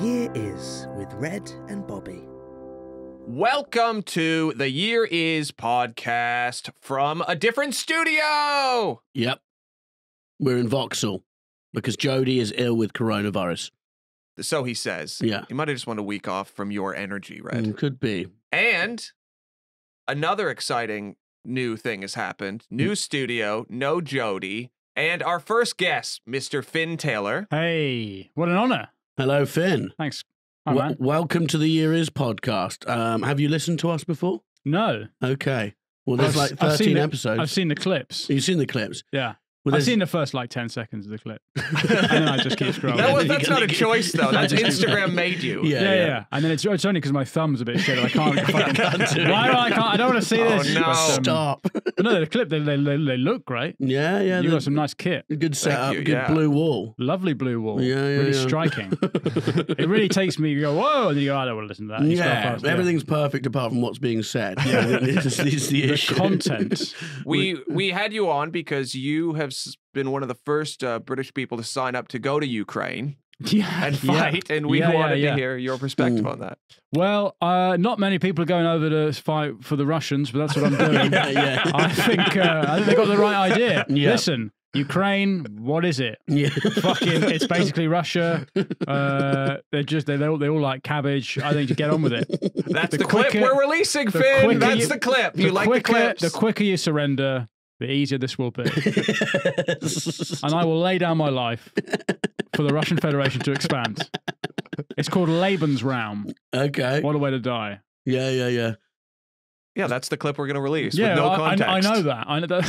year is with Red and Bobby. Welcome to the Year Is podcast from a different studio. Yep. We're in Vauxhall because Jody is ill with coronavirus. So he says. Yeah. He might have just want a week off from your energy, Red. Mm, could be. And another exciting new thing has happened. New studio, no Jody, and our first guest, Mr. Fin Taylor. Hey, what an honor. Hello, Fin. Thanks. Hi, man. welcome to the Year Is podcast. Um, have you listened to us before? No. Okay. Well, there's I've- like I've 13 the- episodes. I've seen the clips. You've seen the clips? Yeah. Well, I've seen the first like 10 seconds of the clip. and then I just keep scrolling. That was, you not a choice, though. That's I just keep- Instagram made you. Yeah, yeah, yeah, And then it's, it's only because my thumb's a bit shit. I can't. fucking, Can't do why do I can't? I don't want to see Oh, this. no. But, um, Stop. but no, the clip, they, they, they, they look great. yeah, yeah. you the- got some nice kit. Good setup, you, good yeah. blue wall. Lovely blue wall. Yeah, yeah, really yeah. striking. it really takes me, you go, whoa, and then you go, I don't want to listen to that. You Yeah, past, everything's perfect apart from what's being said. Yeah, this is, this is the The content. We we had you on because you have s- been one of the first uh, British people to sign up to go to Ukraine Yeah. and yeah. fight, and we Yeah, yeah, wanted yeah. to hear your perspective Mm. on that. Well, uh, not many people are going over to fight for the Russians, but that's what I'm doing. yeah, yeah. I think uh, I think they got the right idea. Yeah. Listen, Ukraine, what is it? yeah. Fucking, it's basically Russia. Uh, they're just they, they all they all like cabbage. I think to get on with it. That's the, The clip we're releasing, Fin. That's you- the clip. You the like quicker, the clips? The quicker you surrender, the easier this will be. And I will lay down my life for the Russian Federation to expand. It's called Lebensraum. okay. What a way to die. Yeah, yeah, yeah. yeah, that's the clip we're going to release yeah, with no I, I- I know that. I know that.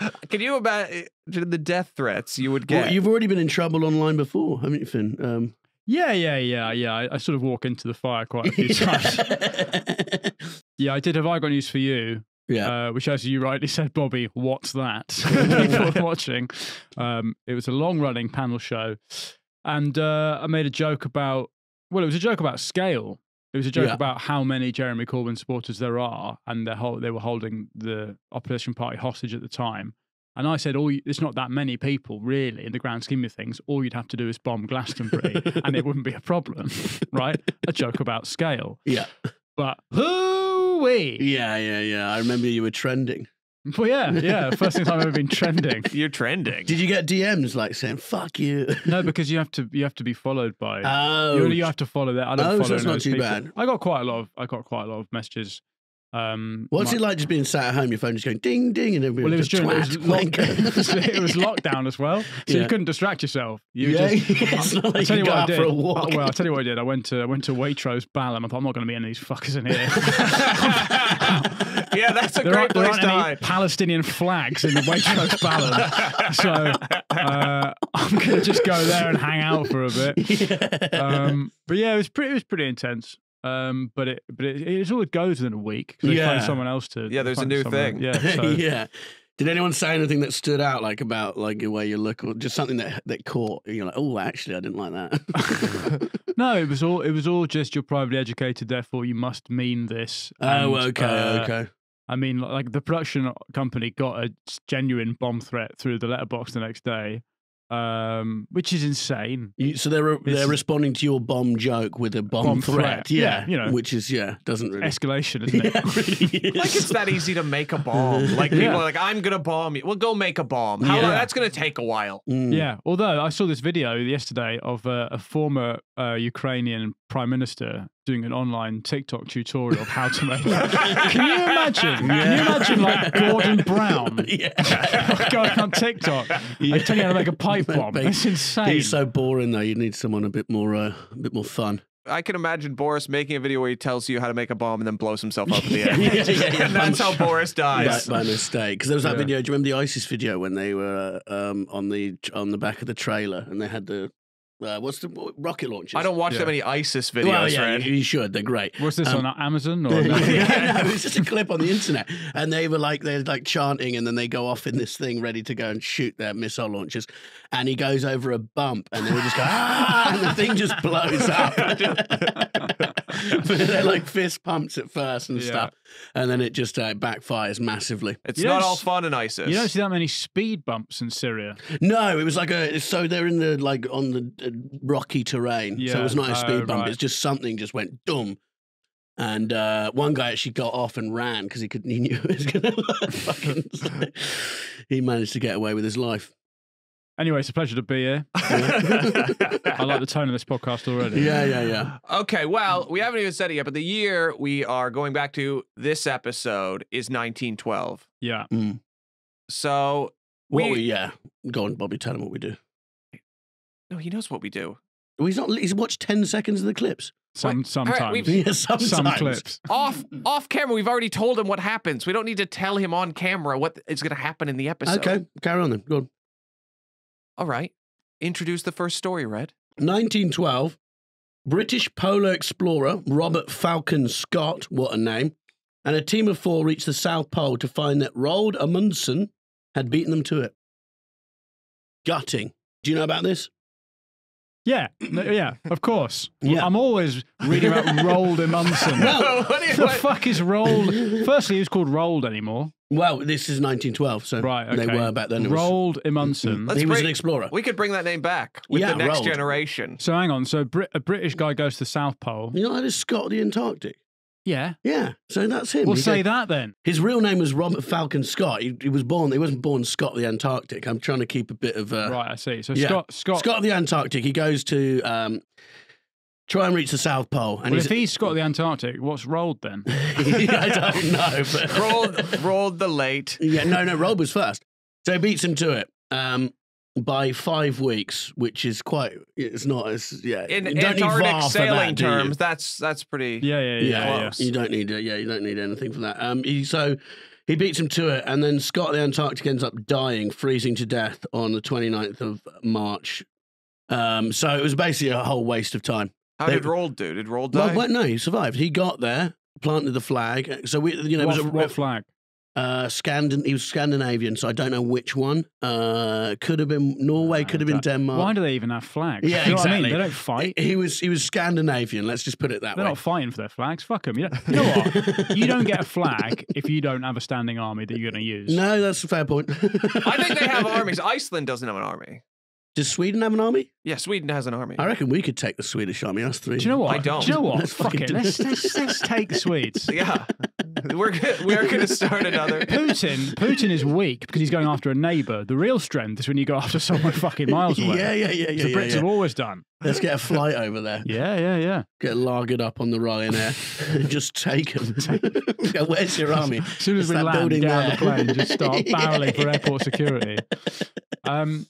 I know. Can you imagine the death threats you would get? Well, you've already been in trouble online before, haven't you, Fin? Um, Yeah, yeah, yeah, yeah. I, I sort of walk into the fire quite a few times. Yeah, I did. Have I got news for you? yeah. Uh, which, as you rightly said, Bobby, what's that? People watching. Um, it was a long-running panel show, and uh, I made a joke about. Well, it was a joke about scale. It was a joke Yeah. about how many Jeremy Corbyn supporters there are, and they they were holding the opposition party hostage at the time. And I said, "All you, it's not that many people, really, in the grand scheme of things. All you'd have to do is bomb Glastonbury, and it wouldn't be a problem, right? A joke about scale, yeah. but hoo-wee. Yeah, yeah, yeah. I remember you were trending. Well, yeah, yeah. First thing I've ever been trending. You're trending. Did you get DMs like saying "fuck you"? No, because you have to you have to be followed by. Oh, you, you have to follow that. I don't Oh, so follow it's not those too people. bad. I got quite a lot of I got quite a lot of messages. Um, what's my- it like just being sat at home, your phone just going ding ding, and everybody Well, it was just during it was, lock, it, was, lockdown as well, so Yeah. you couldn't distract yourself. You yeah, just. it's not I'll like tell you you what I did. for a walk. well, I'll tell you what I did. I went to I went to Waitrose Balham. I thought I'm not going to be any of these fuckers in here. yeah, that's a there great aren't, there place aren't to any hide. Palestinian flags in the Waitrose Balham, so uh, I'm going to just go there and hang out for a bit. um, but yeah, it was pretty. It was pretty intense. Um, but it, but it, it's all it goes within a week. 'cause they Yeah. find someone else to. Yeah, there's a new someone- thing. Yeah. So, yeah. Did anyone say anything that stood out, like about like the way you look, or just something that that caught? You're like, oh, actually, I didn't like that. no, it was all. It was all just you're privately educated, therefore you must mean this. oh, and, okay, uh, okay. I mean, like the production company got a genuine bomb threat through the letterbox the next day, um, which is insane. You, so they're they're It's- responding to your bomb joke with a bomb, Bomb threat. threat. Yeah, Yeah, you know. which is yeah, doesn't really. Escalation, isn't yeah, it? it really is. Like it's that easy to make a bomb. Like people Yeah. are like, I'm gonna bomb you. Well, go make a bomb. How Yeah. long? That's gonna take a while. Mm. Yeah. Although I saw this video yesterday of uh, a former uh, Ukrainian prime minister doing an online TikTok tutorial of how to make. Can you imagine? Can you imagine like Gordon Brown yeah. going on TikTok? Yeah. I tell you how to make a pipe bomb. Mate, It's insane. He's so boring though. You need someone a bit more, uh, a bit more fun. I can imagine Boris making a video where he tells you how to make a bomb and then blows himself up at the Yeah, end. yeah, yeah, yeah. and that's how Boris By, dies. by mistake, because there was that Yeah. video. Do you remember the ISIS video when they were um, on the on the back of the trailer and they had the uh, what's the what- rocket launchers? I don't watch Yeah. that many ISIS videos, Well, yeah, Fred. you, you should. They're great. Was this Um, on Amazon or? yeah, no, it's just a clip on the internet, and they were like they're like chanting, and then they go off in this thing ready to go and shoot their missile launchers, and he goes over a bump, and they would just go ah, and the thing just blows up. They're like fist pumps at first and Yeah. stuff, and then it just uh, backfires massively. It's You not all s- fun in ISIS. You don't see that many speed bumps in Syria. No, it was like a so they're in the like on the uh, rocky terrain, so it was not a Oh, speed bump. right. It's just something just went dumb. And uh, one guy actually got off and ran because he could he knew it was gonna fucking. he managed to get away with his life. Anyway, it's a pleasure to be here. I like the tone of this podcast already. Yeah, yeah, yeah. Okay, well, we haven't even said it yet, but the year we are going back to this episode is 1912. Yeah. Mm. So What We- we, yeah. Go on, Bobby. Tell him what we do. no, he knows what we do. Well, he's not. He's watched ten seconds of the clips. Some Wait, sometimes. we've- Yeah, sometimes. some clips. Off off camera, we've already told him what happens. We don't need to tell him on camera what is going to happen in the episode. Okay, carry on then. Go on. All right. Introduce the first story, Red. 1912, British polar explorer Robert Falcon Scott, what a name, and a team of four reached the South Pole to find that Roald Amundsen had beaten them to it. Gutting. Do you know about this? Yeah, no, yeah, of course. Yeah. I'm always reading about Roald Amundsen. Well, What do you- the fuck is Roald? Firstly, who's called Roald anymore? Well, this is 1912, so Right, okay. they were back then. It was- Roald Amundsen. Let's he was bring- an explorer. we could bring that name back with Yeah, the next Roald. generation. So hang on. So Brit- a British guy goes to the South Pole. You know, that is Scott of the Antarctic. Yeah. Yeah, so that's him. We'll He say go- that then. His real name was Robert Falcon Scott. He, he was born. He wasn't born Scott of the Antarctic. I'm trying to keep a bit of uh, right, I see. So yeah. Scott, Scott. Scott of the Antarctic. He goes to um, try and reach the South Pole, and well, he's, if he's Scott of the Antarctic, what's Roald then? I don't know. But rolled rolled the late. yeah, no, no. Rob was first, so he beats him to it um, by five weeks, which is quite. It's not as yeah. In you don't Antarctic VAR sailing that, terms, that's that's pretty. Yeah, yeah, yeah. Yeah, yeah. you don't need it. Yeah, you don't need anything for that. Um, he, so he beats him to it, and then Scott of the Antarctic ends up dying, freezing to death on the 29th of March. Um, so it was basically a whole waste of time. How They- did Roald do? Did Roald die? Well, well, no, he survived. He got there, planted the flag. So we, you know, what, it was a what flag? uh, Scandin- He was Scandinavian, so I don't know which one. Uh, could have been Norway, Ah, could have been Denmark. Why do they even have flags? Yeah, you know what I mean? exactly. They don't fight. He, he was he was Scandinavian. Let's just put it that They're way. not fighting for their flags. Fuck them. You know, you know what? you don't get a flag if you don't have a standing army that you're going to use. no, that's a fair point. I think they have armies. Iceland doesn't have an army. Does Sweden have an army? Yeah, Sweden has an army. I reckon we could take the Swedish army. Us three. Do you know what? I don't. Do you know what? Let's Fuck it. Let's, let's, let's take the Swedes. Yeah, we're we're going to start another. Putin, Putin is weak because he's going after a neighbour. The real strength is when you go after someone fucking miles away. Yeah, yeah, yeah, yeah. the yeah, Brits yeah. have always done. Let's get a flight over there. Yeah, yeah, yeah. Get lagered up on the Ryanair. and just take them. Go, Where's your army? As soon as It's we land, building get out of the plane, just start Yeah. barreling for airport security. Um,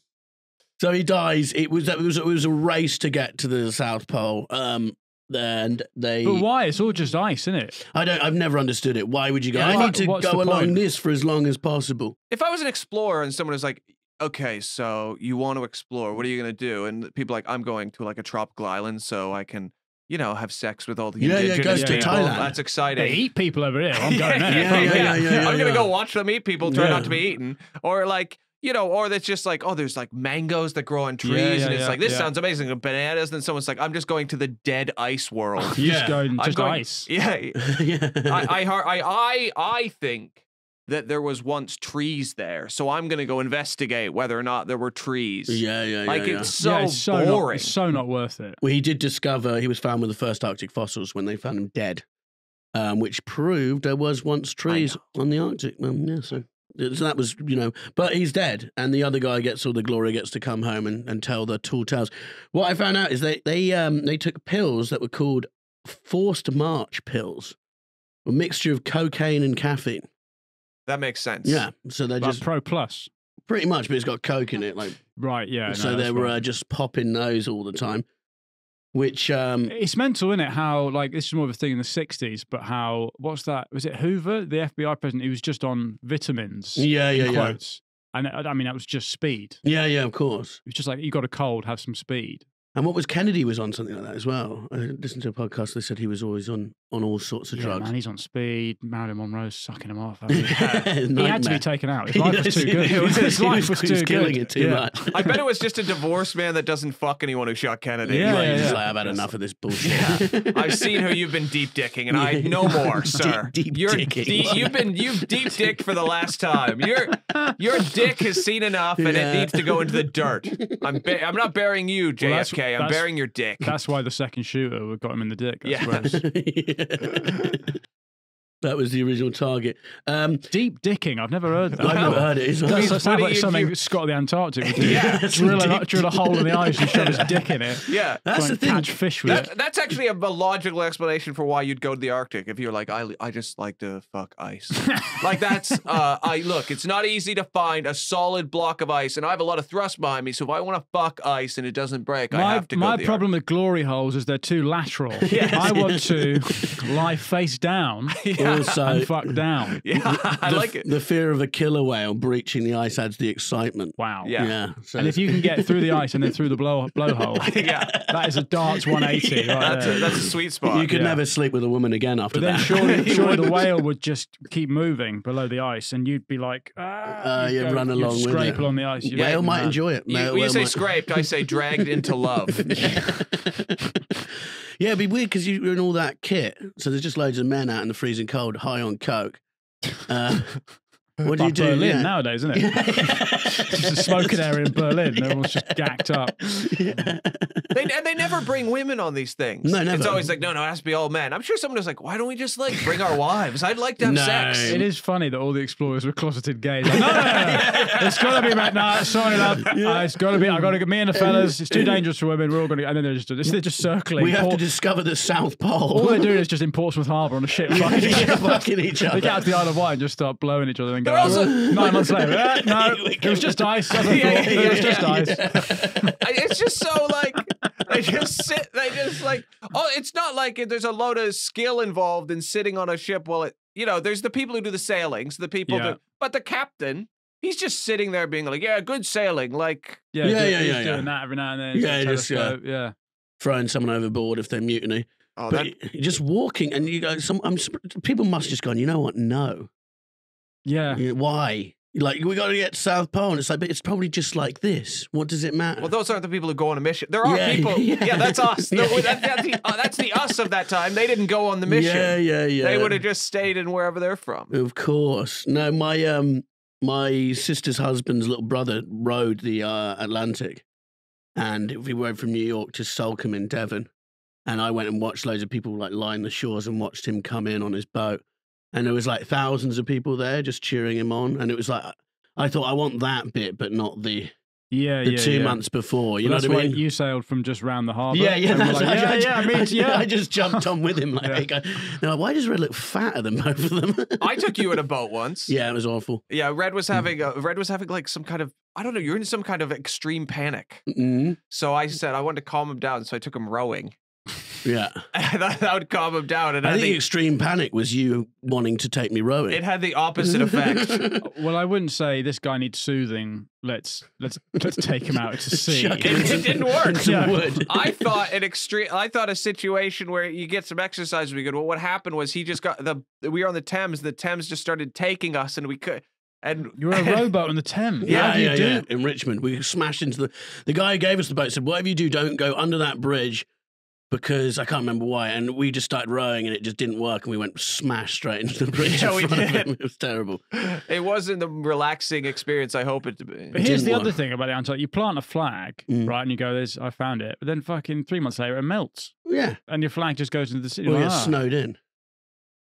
So he dies. It was it was it was a race to get to the South Pole. Um, and they. but why? It's all just ice, isn't it? I don't. I've never understood it. Why would you go? Yeah, I need to go along point? this for as long as possible. If I was an explorer and someone was like, "Okay, so you want to explore? What are you going to do?" and people are like, "I'm going to like a tropical island so I can." You know, have sex with all the Yeah, yeah, indigenous goes to people. Thailand. That's They exciting. eat people over here. I'm Yeah, going there. yeah, Fuck yeah, me. yeah, yeah, I'm gonna go watch them eat people, try Yeah. not to be eaten, or like you know, or that's just like, oh, there's like mangoes that grow on trees, Yeah, and it's yeah, like this yeah. sounds amazing, and bananas. And then someone's like, I'm just going to the dead ice world. Yeah. just go and I'm just going- ice. Yeah, yeah. I, I, I, I, I think that there was once trees there, so I'm gonna go investigate whether or not there were trees. yeah, yeah, yeah. like yeah. it's so, yeah, it's so boring. Not, it's so not worth it. Well, he did discover he was found with the first Arctic fossils when they found him dead, um, which proved there was once trees on the Arctic. Um, yeah, so, so that was you know, but he's dead, and the other guy gets all the glory, gets to come home and, and tell the tall tales. What I found out is they they um they took pills that were called forced march pills, a mixture of cocaine and caffeine. that makes sense. Yeah, so they're Like just Pro Plus. pretty much, but it's got coke in it, like Right, yeah. so that's they were right. uh, just popping those all the time, which um It's mental, isn't it? How like this is more of a thing in the '60s, but how what's that? Was it Hoover, the FBI president? He was just on vitamins. yeah yeah yeah quotes. And I I mean, that was just speed. yeah yeah of course. It was just like you got a cold, have some speed. And what was Kennedy was on something like that as well. I listened to a podcast. They said he was always on on all sorts of Yeah, drugs. man, he's on speed. Marilyn Monroe's sucking him off. he? he had to be taken out. His life was too good. His life was was too killing good. it too Yeah. much. I bet it was just a divorced man that doesn't fuck anyone who shot Kennedy. Yeah, Like, yeah, he's like, I've had enough of this bullshit. I've seen who you've been deep dicking, and I no more, sir. deep You're dicking. de- you've been you've deep dicked for the last time. Your your dick has seen enough, and Yeah. it needs to go into the dirt. I'm ba- I'm not burying you, Well, that's- JFK. I'm that's- burying your dick. That's why the second shooter got him in the dick. I Yeah. suppose. that was the original target. Um, Deep dicking. I've never heard that. I've never heard it. It's That like- sounds like you- something you- Scott of the Antarctic would do. Yeah. drill, a, Deep drill a hole in the ice and shove his dick in it. yeah. That's Try the and thing. Catch fish with it. That's actually a, a logical explanation for why you'd go to the Arctic if you're like I, I just like to fuck ice. like that's uh I look, it's not easy to find a solid block of ice, and I have a lot of thrust behind me. So if I want to fuck ice and it doesn't break, I My, have to go. my to the problem with glory holes is they're too lateral. Yes. I want to lie face down Yeah. Also, and fuck down. yeah, I like it. The fear of a killer whale breaching the ice adds the excitement. Wow. Yeah. so And if you can get through the ice and then through the blow blowhole, yeah, that is a darts 180 right that's a, that's a sweet spot. you could yeah. never sleep with a woman again after but then that. surely, surely the whale would just keep moving below the ice, and you'd be like, ah, Uh, you'd run you'd along with scrape it. along the ice. you'd whale make might them enjoy it. You, Whale- you say might- scraped, I say dragged into love. Yeah, it'd be weird because you're in all that kit. So there's just loads of men out in the freezing cold, high on coke. Uh, what do you Like do? Berlin Yeah. nowadays, isn't it? just a smoking area in Berlin. and Everyone's just gacked up. They and they never bring women on these things. No, never. It's always like, no, no, it has to be all men. I'm sure someone was like, why don't we just like bring our wives? I'd like to have No. sex. It is funny that all the explorers were closeted gays. Like, no, no, no, no. it's got to be men. No, sorry, love. Uh, it's got to be. I got to get me and the fellas. It's too dangerous for women. We're all going to. And then they're just they're just circling. we have to discover the South Pole. all they're doing is just in Portsmouth Harbour on a ship. fucking each Yeah, other. fucking each They get out to the Isle of Wight and just start blowing each other and go. Also- nine months later, "Eh, no, it was just ice. As Yeah, yeah, it was yeah, just yeah. ice. I- it's just so like they just sit. They just like oh, it's not like it, there's a load of skill involved in sitting on a ship while it. You know, there's the people who do the sailings, the people, Yeah. that, but the captain. He's just sitting there being like, "Yeah, good sailing." Like, Yeah, Yeah, yeah, he's yeah, doing yeah. that every now and then. Yeah, He's got a just, yeah. yeah. Throwing someone overboard if they're mutiny. oh, But that, just walking, and you go. Some I'm, people must just gone. You know what? No. Yeah. You know, Why? Like we got to get to South Pole, and it's like, but it's probably just like this. What does it matter? well, those aren't the people who go on a mission. There are Yeah, people. yeah. Yeah, that's us. Yeah, No, yeah. that- that's, the, uh, that's the us of that time. They didn't go on the mission. Yeah, yeah, yeah. They would have just stayed in wherever they're from. Of course. No, my um my sister's husband's little brother rode the uh, Atlantic, and we rode from New York to Salcombe in Devon, and I went and watched loads of people like line the shores and watched him come in on his boat, and there was like thousands of people there just cheering him on, and it was like I thought I want that bit, but not the Yeah, the yeah. two yeah. months before. You Well, know what I mean? you sailed from just round the harbour. yeah, yeah, and we're that's like, I, yeah, I, yeah, I mean, yeah. I just jumped on with him. Like, I, they're like, why does Red look fatter than both of them? I took you in a boat once. yeah, it was awful. Yeah, Red Mm. was having a, Red was having like some kind of I don't know. You're in some kind of extreme panic. mm So I said I wanted to calm him down, so I took him rowing. Yeah. And that, that would calm him down, and I I, think think extreme panic was you wanting to take me rowing. it had the opposite effect. Well, I wouldn't say this guy needs soothing. Let's let's let's take him out to sea. It- it didn't work. in some Yeah. wood. I thought an extreme. I thought a situation where you get some exercise would be good. Well, what happened was he just got the. We were on the Thames. The Thames just started taking us, and we could. And You're a rowboat in the Thames. Yeah, How do you yeah, do? yeah. In Richmond, we smashed into the. The guy who gave us the boat said, "Whatever you do, don't go under that bridge." Because I can't remember why, and we just started rowing, and it just didn't work, and we went smash straight into the bridge. Yeah, in we did. It was terrible. it wasn't the relaxing experience I hope it to be. But here's the work. other thing about the Antarctic. You plant a flag, Mm. right, and you go, "There's, I found it." But then, fucking three months later, it melts, Yeah, and your flag just goes into the city. we Like, get ah. snowed in.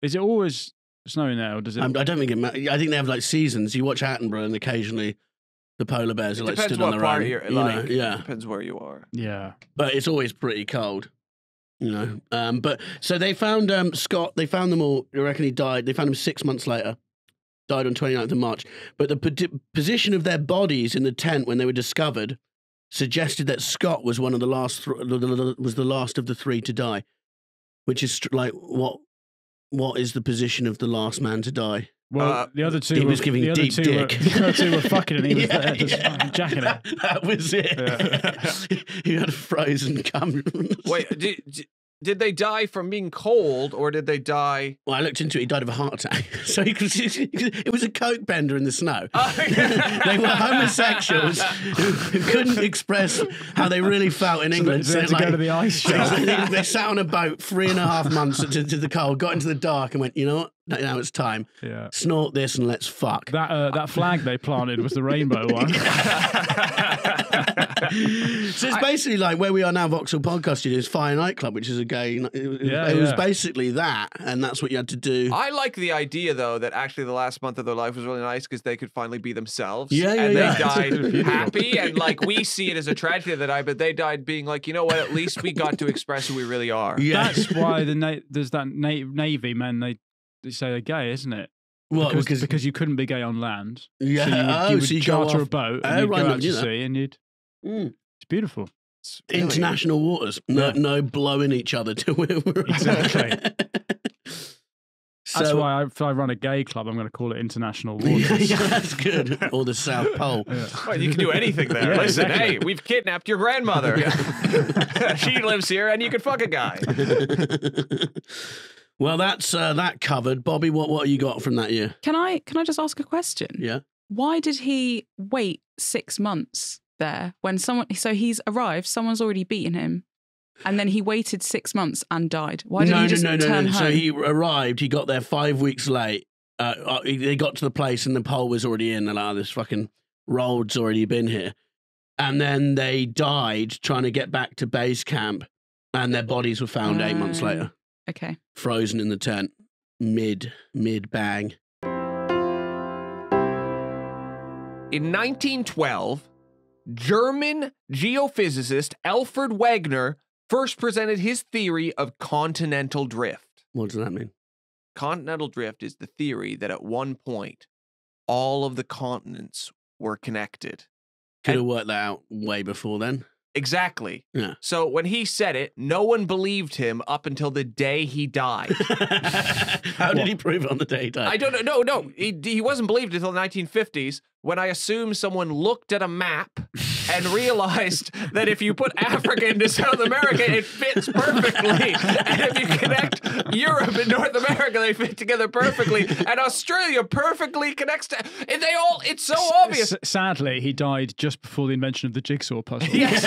Is it always snowing there, or does it? I'm- I don't think it. ma- I think they have like seasons. You watch Attenborough, and occasionally the polar bears are It like depends stood on what their part own. you're you know, like. yeah. Depends where you are. yeah. but it's always pretty cold. You know, um, but so they found um, Scott. They found them all. I reckon he died. They found him six months later. Died on 29th of March. But the po- position of their bodies in the tent when they were discovered suggested that Scott was one of the last. Th- was the last of the three to die, which is like what? What is the position of the last man to die? Well, Uh, the other two he were, was giving the other deep two dick. Were, the other two were fucking, and he was Yeah, there just yeah. fucking jacking it. That was it. he had a frozen cum. Wait, did, did they die from being cold or did they die? Well, I looked into it. He died of a heart attack. So he could, it was a coke bender in the snow. they were homosexuals who, who couldn't express how they really felt in So England. they had to go to the ice so they, they sat on a boat three and a half months to, to the cold, got into the dark, and went, you know what? Now- Now it's time. Yeah. Snort this and let's fuck. That uh, that flag they planted was the rainbow one. so it's basically like where we are now, Vauxhall Podcast Studios, Fire Nightclub, which is a gay. It, it- Yeah, it was basically that, and that's what you had to do. I like the idea though that actually the last month of their life was really nice because they could finally be themselves. Yeah, yeah, and yeah. they died happy, and like we see it as a tragedy that I, but they died being like, you know what? At least we got to express who we really are. yeah, That's why the na- there's that na- navy man. they, they say they're gay, isn't it? What, because, because, because you couldn't be gay on land. yeah, So you would, oh, you would so you go charter a boat and you'd right, go no, out do to sea and you'd. Mm. It's beautiful. It's really- international waters. No, Yeah. no blowing each other till we're Exactly. so, That's why I, if I run a gay club, I'm going to call it International yeah, Waters. yeah, that's good. Or the South Pole. Yeah. Well, you can do anything there. Yeah, Listen, exactly. hey, we've kidnapped your grandmother. she lives here, and you can fuck a guy. well, that's uh, that covered. Bobby, what what you got from that year? Can I can I just ask a question? Yeah. Why did he wait six months there when someone? So he's arrived. Someone's already beaten him, and then he waited six months and died. Why didn't no, he just no, no, no, turn no. home? So he arrived. He got there five weeks late. Uh, uh, he- they got to the place and the pole was already in. And like, this fucking road's already been here. And then they died trying to get back to base camp, and their bodies were found eight months Oh. later, okay. frozen in the tent, mid mid bang. In 1912, German geophysicist Alfred Wegener first presented his theory of continental drift. What does that mean? Continental drift is the theory that at one point, all of the continents were connected. Could have worked that out way before then. Exactly. Yeah. So when he said it, no one believed him up until the day he died. How did he prove it on the day he died? I don't know. No, no. He, he wasn't believed until the 1950s when I assume someone looked at a map and realized that if you put Africa into South America, it fits perfectly. And if you connect Europe and North America, they fit together perfectly. And Australia perfectly connects to. And they all, it's so obvious. S- sadly, he died just before the invention of the jigsaw puzzle. Yes.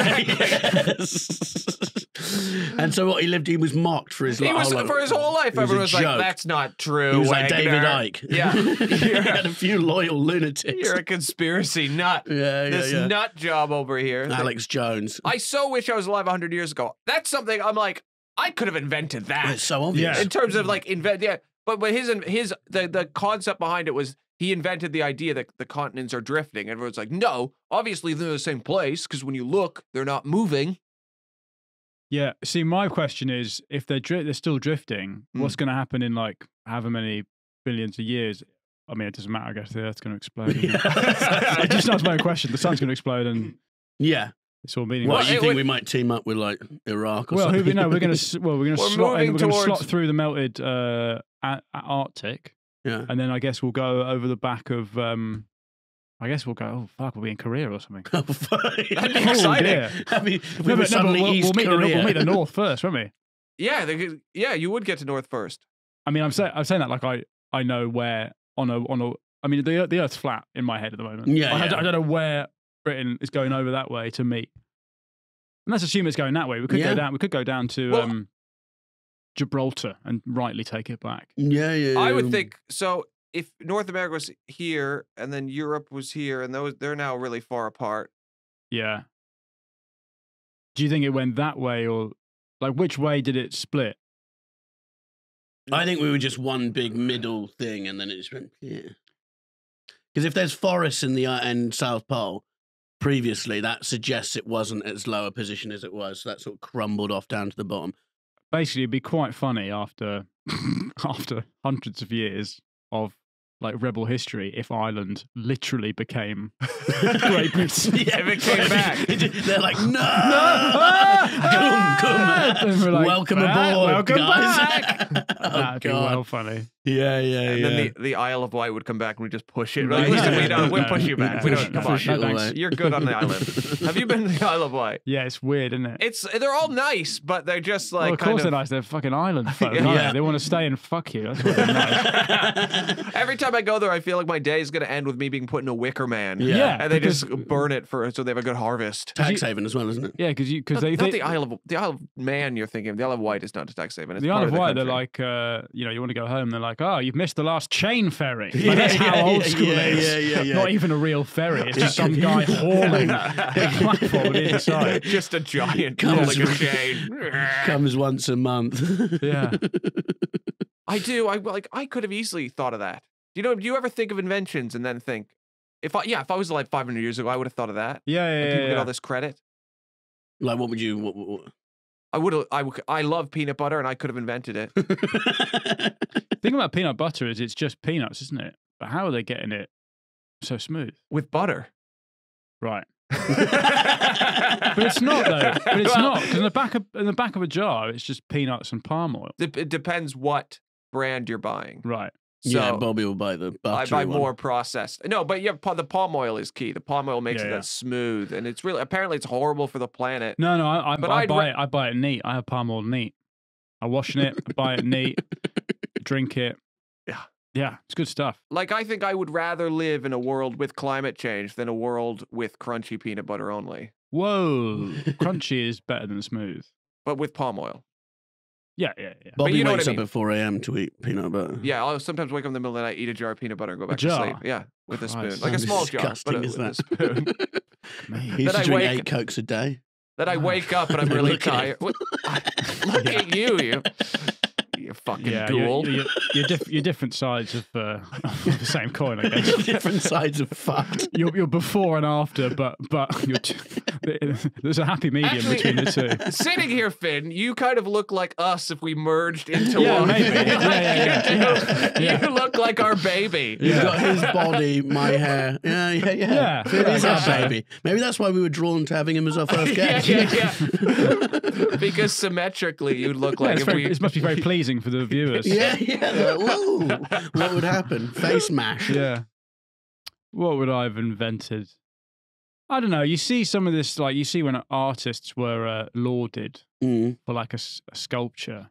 and so what? He lived. He was mocked for his. He was whole life. for his whole life. It was Everyone was like, "That's not true." He was like David Icke. Yeah, he you're, had a few loyal lunatics. you're a conspiracy nut. yeah, yeah, this yeah. nut job over here. Alex Jones. I so wish I was alive 100 years ago. That's something I'm like, I could have invented that It's so obvious. Yeah. in terms of like invent. Yeah, but but his his the the concept behind it was he invented the idea that the continents are drifting. Everyone's like, no, obviously they're in the same place because when you look, they're not moving. Yeah. See, my question is, if they're dri- they're still drifting, Hmm. what's going to happen in like however many billions of years? I mean, it doesn't matter. I guess the Earth's going to explode. isn't it? I just asked my own question. The sun's going to explode, and yeah. it's all meaningless. What meaningless. Well, you think would- we might team up with like Iraq or well, who something? we know? We're going to well, we're going to slot, moving we're going to slot through the melted uh, a- a- Arctic, yeah. and then I guess we'll go over the back of. Um, I guess we'll go. Oh fuck, we'll be in Korea or something. Oh. That'd be Oh, exciting. dear. I mean, we No, were but- no, we'll, East we'll meet the, Korea. we'll meet the north first, won't we? Yeah, they yeah, you would get to North first. I mean, I'm saying I'm saying that like I I know where on a on a. I mean, the the Earth's flat in my head at the moment. Yeah, I, yeah. don't- I don't know where Britain is going over that way to meet. And let's assume it's going that way. We could Yeah. go down. We could go down to Well- um, Gibraltar and rightly take it back. Yeah, yeah. I would think so. If North America was here and then Europe was here, and those they're now really far apart. Yeah. Do you think it went that way, or like which way did it split? I think we were just one big middle thing, and then it just went. Yeah. Because if there's forests in the uh, and South Pole previously, that suggests it wasn't as low a position as it was. So that sort of crumbled off down to the bottom. Basically, it'd be quite funny after after hundreds of years of like rebel history if Ireland literally became Great Britain. yeah, If it came back. They're like, no, Ah! come, come, like, welcome "Back, aboard, welcome guys. back." oh That'd be God, well funny. yeah, yeah, And yeah. then the, the Isle of Wight would come back and we just push it. Right. Yeah. we don't, we'll No, push you back. no, we don't, no, come on. push it no, thanks. You're good on the island. Have you been to the Isle of Wight? Yeah, it's weird, isn't it? It's they're all nice, but they're just like well, of course of, they're nice. They're fucking island folk. Yeah. They? they want to stay and fuck you. That's why they're nice. Every time I go there, I feel like my day is going to end with me being put in a wicker man. Yeah. Yeah, and they because- just burn it for so they have a good harvest. Tax haven as well, isn't it? Yeah, because you because they, not they the Isle of the Isle of Man. You're thinking of. the Isle of Wight is not a tax haven. It's the Isle of Wight, they're like, uh, you know, you want to go home. They're like, oh, you've missed the last chain ferry. Like, Yeah, that's how yeah, old yeah, school yeah, is. yeah, yeah, yeah. Not even a real ferry. It's just some guy hauling a platform on the inside. just a giant Comes pulling a chain. Comes once a month. Yeah. I do. I like. I could have easily thought of that. Do you know? Do you ever think of inventions and then think, if I yeah, if I was alive 500 years ago, I would have thought of that. Yeah, And yeah, people yeah. get all this credit. like, what would you? What, what, I would. I would. I love peanut butter, and I could have invented it. The thing about peanut butter is it's just peanuts, isn't it? But how are they getting it so smooth? with butter. Right. But it's not though. But it's Well, not because in the back of in the back of a jar, it's just peanuts and palm oil. It depends what brand you're buying. Right. So yeah, Bobby will buy the I buy one. more processed. No, but yeah, the palm oil is key. The palm oil makes Yeah, it yeah. that smooth, and it's really apparently it's horrible for the planet. No, no. I, I, But I I'd buy re- it. I buy it neat. I have palm oil neat. I washing it. I buy it neat. drink it. Yeah. Yeah. It's good stuff. Like I think I would rather live in a world with climate change than a world with crunchy peanut butter only, Whoa. Crunchy is better than smooth. but with palm oil. Yeah, yeah, yeah. Bobby you know what wakes I up mean. at 4 a.m. to eat peanut butter. Yeah, I'll sometimes wake up in the middle of the night, eat a jar of peanut butter, and go back to jar? sleep. Yeah, with a spoon, Christ. like a small jar, but disgusting a, is with a that? spoon. Man. He used to I drink wake- eight cokes a day. Then I wake up and I'm really Look at him. tired. Look at you, you, you fucking Yeah, you're, you're, you're, diff- you're different sides of, uh, of the same coin, I guess. Different sides of fucked. You're, you're before and after, but but you're t- there's a happy medium Actually- between the two. Sitting here, Fin, you kind of look like us if we merged into Yeah, one. maybe. Yeah, Like, yeah, you, yeah. do. Yeah. You look like our baby. You've Yeah. got his body, my hair. Yeah, yeah, yeah. Yeah, It yeah, our guess baby. Maybe that's why we were drawn to having him as our first yeah, guest. yeah, yeah. yeah. because symmetrically, you'd look like it's if very, we. it must be very pleasing for the viewers. yeah, yeah. Like, Whoa, what would happen? Face mash. Yeah. What would I have invented? I don't know. You see some of this, like you see when artists were uh, lauded Mm. for like a sculpture,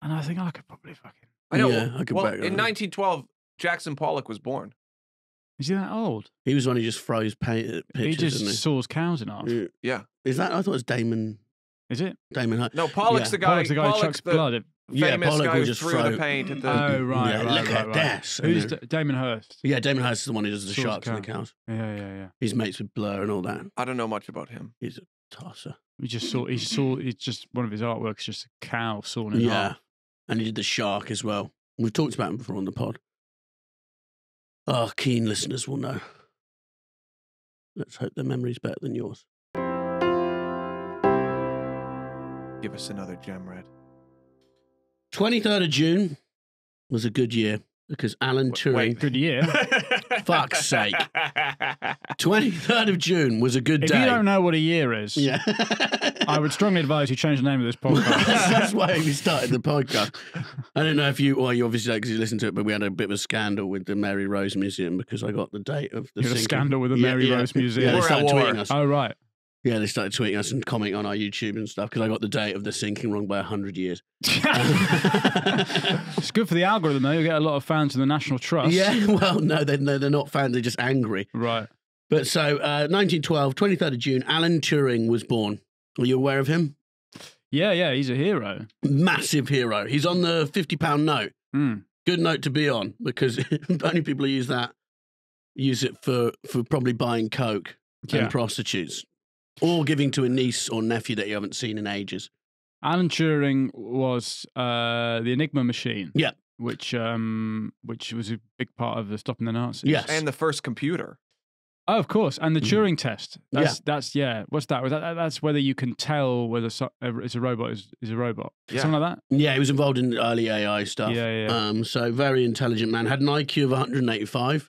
and I think I could probably fucking. I know. Yeah, I could well, in 1912, Jackson Pollock was born. Is he that old? He was one who just froze paint pictures. he just didn't saws cows in half. he? Yeah. Is that? I thought it was Damon. Is it? Damon Hunt. No, Pollock's Yeah. the guy. Pollock's the guy who chucks the blood. Yeah, famous Pollock guy will just threw throw- the paint at the. Oh right, Yeah, right, look right, at right. this. Who's then- D- Damon Hirst? Yeah, Damon Hirst is the one who does the Saws sharks and the cows. Yeah, yeah, yeah. He's mates with Blur and all that. I don't know much about him. He's a tosser. We just saw. He saw. It's just one of his artworks. Just a cow sawn in Yeah. half. And he did the shark as well. We've talked about him before on the pod. Oh, keen listeners will know. Let's hope their memory's better than yours. Give us another gem, Red. 23rd of June was a good year because Alan W- wait. Turing. Good year. Fuck's sake. 23rd of June was a good if day. If you don't know what a year is, yeah. I would strongly advise you change the name of this podcast. That's why we started the podcast. I don't know if you, well, you obviously because you listened to it, but we had a bit of a scandal with the Mary Rose Museum because I got the date of the You had a scandal with the Mary yeah. Rose Museum. Yeah, they started tweeting us. oh right. Yeah, they started tweeting us and commenting on our YouTube and stuff because I got the date of the sinking wrong by hundred years. it's good for the algorithm though. You'll get a lot of fans of the National Trust. Yeah, well, no, they're, no, they're not fans; they're just angry. Right. But so, uh, 1912, 23rd of June, Alan Turing was born. Are you aware of him? Yeah, yeah. He's a hero. Massive hero. He's on the 50 pound note. Hmm. Good note to be on because only people who use that use it for, for probably buying coke Yeah. and prostitutes or giving to a niece or nephew that you haven't seen in ages. Alan Turing was uh, the Enigma machine. Yeah. Which um which was a big part of the stopping the Nazis. Yes. and the first computer. Oh, of course, and the Mm. Turing test. Yeah. That's that's yeah. What's that? Was that that- that's whether you can tell whether so, uh, it's a robot is, is a robot. Yeah. Something like that. Yeah, he was involved in early AI stuff. Yeah, yeah, yeah. Um, so very intelligent man. Had an IQ of 185.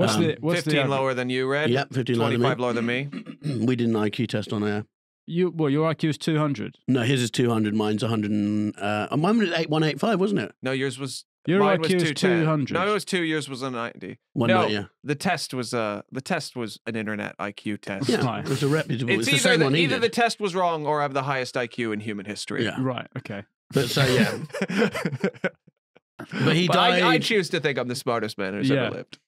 What's Um, the what's 15 the lower than you, Red. Yep, 15 lower than 25 lower than me. we did an IQ test on air. You well, your IQ is two hundred. No, his is 200. Mine's 100. And, uh, mine was 8, 185, wasn't it? No, yours was. Your mine IQ was is two hundred. No, it was two. Yours was a 90. One No. night, yeah. The test was uh the test was an internet IQ test. Yeah, Right. it was a reputable. It's, It's, the either, same the, one either the test was wrong or I have the highest IQ in human history. Yeah. right. Okay. But so, yeah. But he But I, I choose to think I'm the smartest man who's Yeah. ever lived.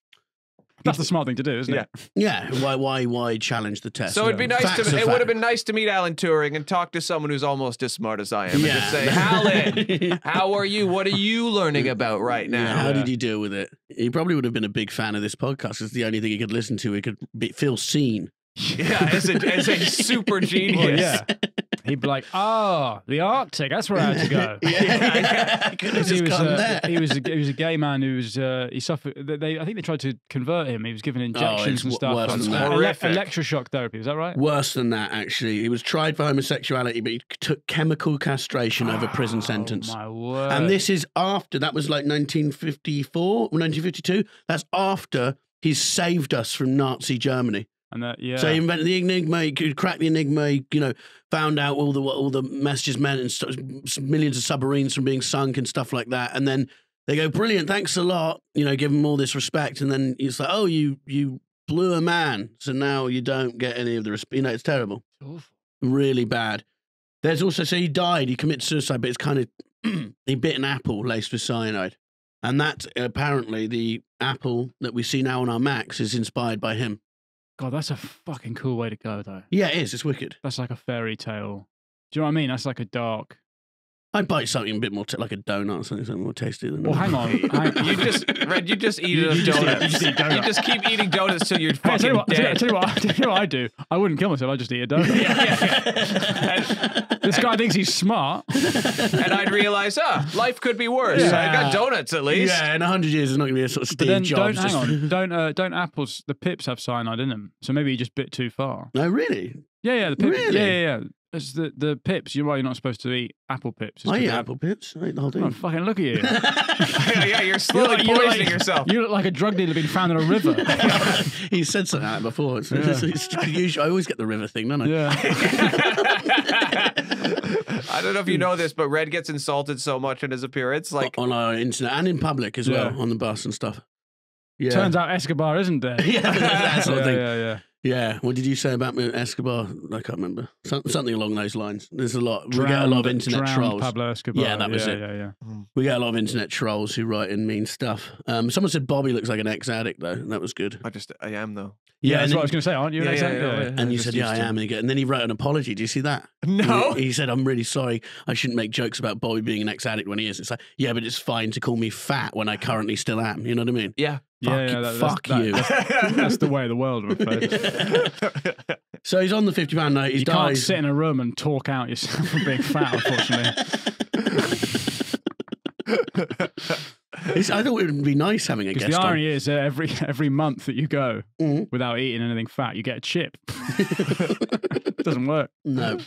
That's the smart thing to do, isn't Yeah. it? Yeah, why, why, why challenge the test? So it'd be nice Facts to. It would have been nice to meet Alan Turing and talk to someone who's almost as smart as I am. And Yeah. just say, Alan, how are you? What are you learning about right Yeah, now? how Yeah. did he deal with it? He probably would have been a big fan of this podcast. It's the only thing he could listen to. He could be, feel seen. Yeah, as a, as a super genius. Well, yeah. He'd be like, "Oh, the Arctic. That's where I had to go." yeah, I could have Because he was, uh, he was a, he was a gay man who was uh, he suffered. They, I think they tried to convert him. He was given injections Oh, and stuff. worse than that. ele- electroshock therapy. Was that right? Worse than that, actually. He was tried for homosexuality, but he took chemical castration over prison sentence. Oh, my word! And this is after, that was like 1954 or 1952. That's after he saved us from Nazi Germany. And that yeah. So he invented the Enigma, he could crack the Enigma, he, you know, found out all the what all the messages meant and st- millions of submarines from being sunk and stuff like that. And then they go, brilliant, thanks a lot, you know, give him all this respect. And then it's like, oh, you you blew a man, so now you don't get any of the respect. You know, it's terrible, Awful. really bad. There's also so he died, he committed suicide, but it's kind of he bit an apple laced with cyanide. And that apparently the apple that we see now on our Macs is inspired by him. God, that's a fucking cool way to go, though. Yeah, it is. It's wicked. That's like a fairy tale. Do you know what I mean? That's like a dark. I'd bite something a bit more, t- like a donut or something, something more tasty than Well, that. hang on. hang- You just, Red, you just eat You- enough you just donuts. you just eat donuts. Keep eating donuts till you're Hey, I fucking tell you what. I tell you, I dead. tell you what. I tell you what I do. I wouldn't kill myself. I just eat a donut. this guy thinks he's smart. and I'd realize, ah, life could be worse. I Yeah. got donuts at least. Yeah, in a hundred years, it's not going to be a sort of But Steve then Jobs. don't hang just- on. Don't uh, don't apples. The pips have cyanide in them, so maybe he just bit too far. no, really? Yeah, yeah. The pips. Really? Yeah, yeah, yeah. It's the the pips. You're right. You're not supposed to eat apple pips. It's I 'cause eat they have- apple pips. I eat the whole Oh, thing. fucking look at you. yeah, yeah, you're slowly like- you look poisoning like- yourself. You look like a drug dealer being found in a river. he said something like that before. It's, Yeah. it's, it's- usually, I always get the river thing, don't I? yeah. I don't know if you know this, but Red gets insulted so much in his appearance. Like, on our internet and in public as well, Yeah. on the bus and stuff. Yeah. Turns out Escobar isn't dead. yeah, that sort of yeah, thing. yeah, yeah. Yeah. What did you say about me, Escobar? I can't remember. Some, something along those lines. There's a lot. we get a lot of internet trolls. Pablo Escobar. Yeah, that was yeah, it. Yeah, yeah. We get a lot of internet trolls who write in mean stuff. Um, someone said Bobby looks like an ex addict though. and That was good. I just, I am though. Yeah, and that's then- what I was going to say, aren't you? Yeah, yeah, Exactly. yeah, yeah. And you said, "Yeah, I used am." And, go- and then he wrote an apology. Do you see that? No. He, he said, "I'm really sorry. I shouldn't make jokes about Bobby being an ex-addict when he is." It's like, yeah, but it's fine to call me fat when I currently still am. You know what I mean? Yeah. Yeah, Fuck, yeah, you- that- fuck that's- you. that- That's the way of the world, I'm afraid. So he's on the fifty pound note. He You can't sit in a room and talk out yourself for being fat, unfortunately. It's- I thought it would be nice having a guest the on. irony is, uh, every every month that you go Mhm. without eating anything fat, you get a chip. it Doesn't work. No,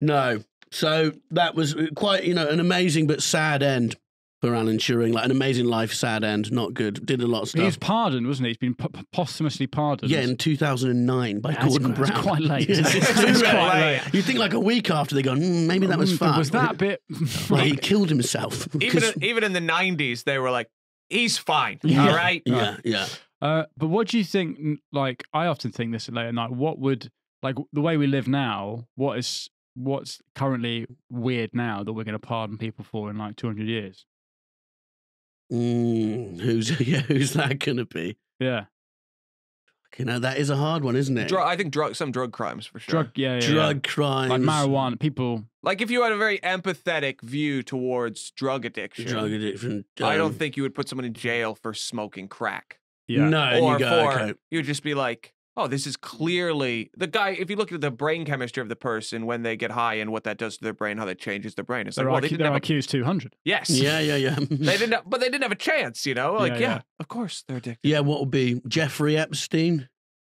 no. So that was quite, you know, an amazing but sad end for Alan Turing. Like an amazing life, sad end. Not good. Did a lot of He was pardoned, wasn't he? He's been po- posthumously pardoned. Yeah, in 2009 by That's Gordon quite- that's Brown. quite late, Yes, isn't it's It's quite late. late. You think like a week after they gone, mm, maybe that was Mm, fun. Was that bit? Like he killed himself. even, 'Cause- even in the 90s, they were like, he's fine. Yeah. All right. yeah, yeah. Uh, but what do you think? Like, I often think this late at night. What would like the way we live now? What is what's currently weird now that we're going to pardon people for in like 200 years? Mm, who's yeah, who's that gonna be? Yeah, You know, that is a hard one, isn't it? Dr- I think drug, some drug crimes for sure. drug. Yeah, yeah, yeah. Drug crimes, like marijuana. People. Like if you had a very empathetic view towards drug addiction, drug addiction. I don't um, think you would put someone in jail for smoking crack. Yeah. No, or you go, for okay. you would just be like, oh, this is clearly the guy. If you look at the brain chemistry of the person when they get high and what that does to their brain, how that changes their brain, it's like, Their, well, they IQ, didn't have IQ is 200. yes, Yeah, yeah, yeah. they didn't, have, but they didn't have a chance, you know. Like, Yeah, yeah, yeah. of course they're addicted. Yeah, what would be Jeffrey Epstein?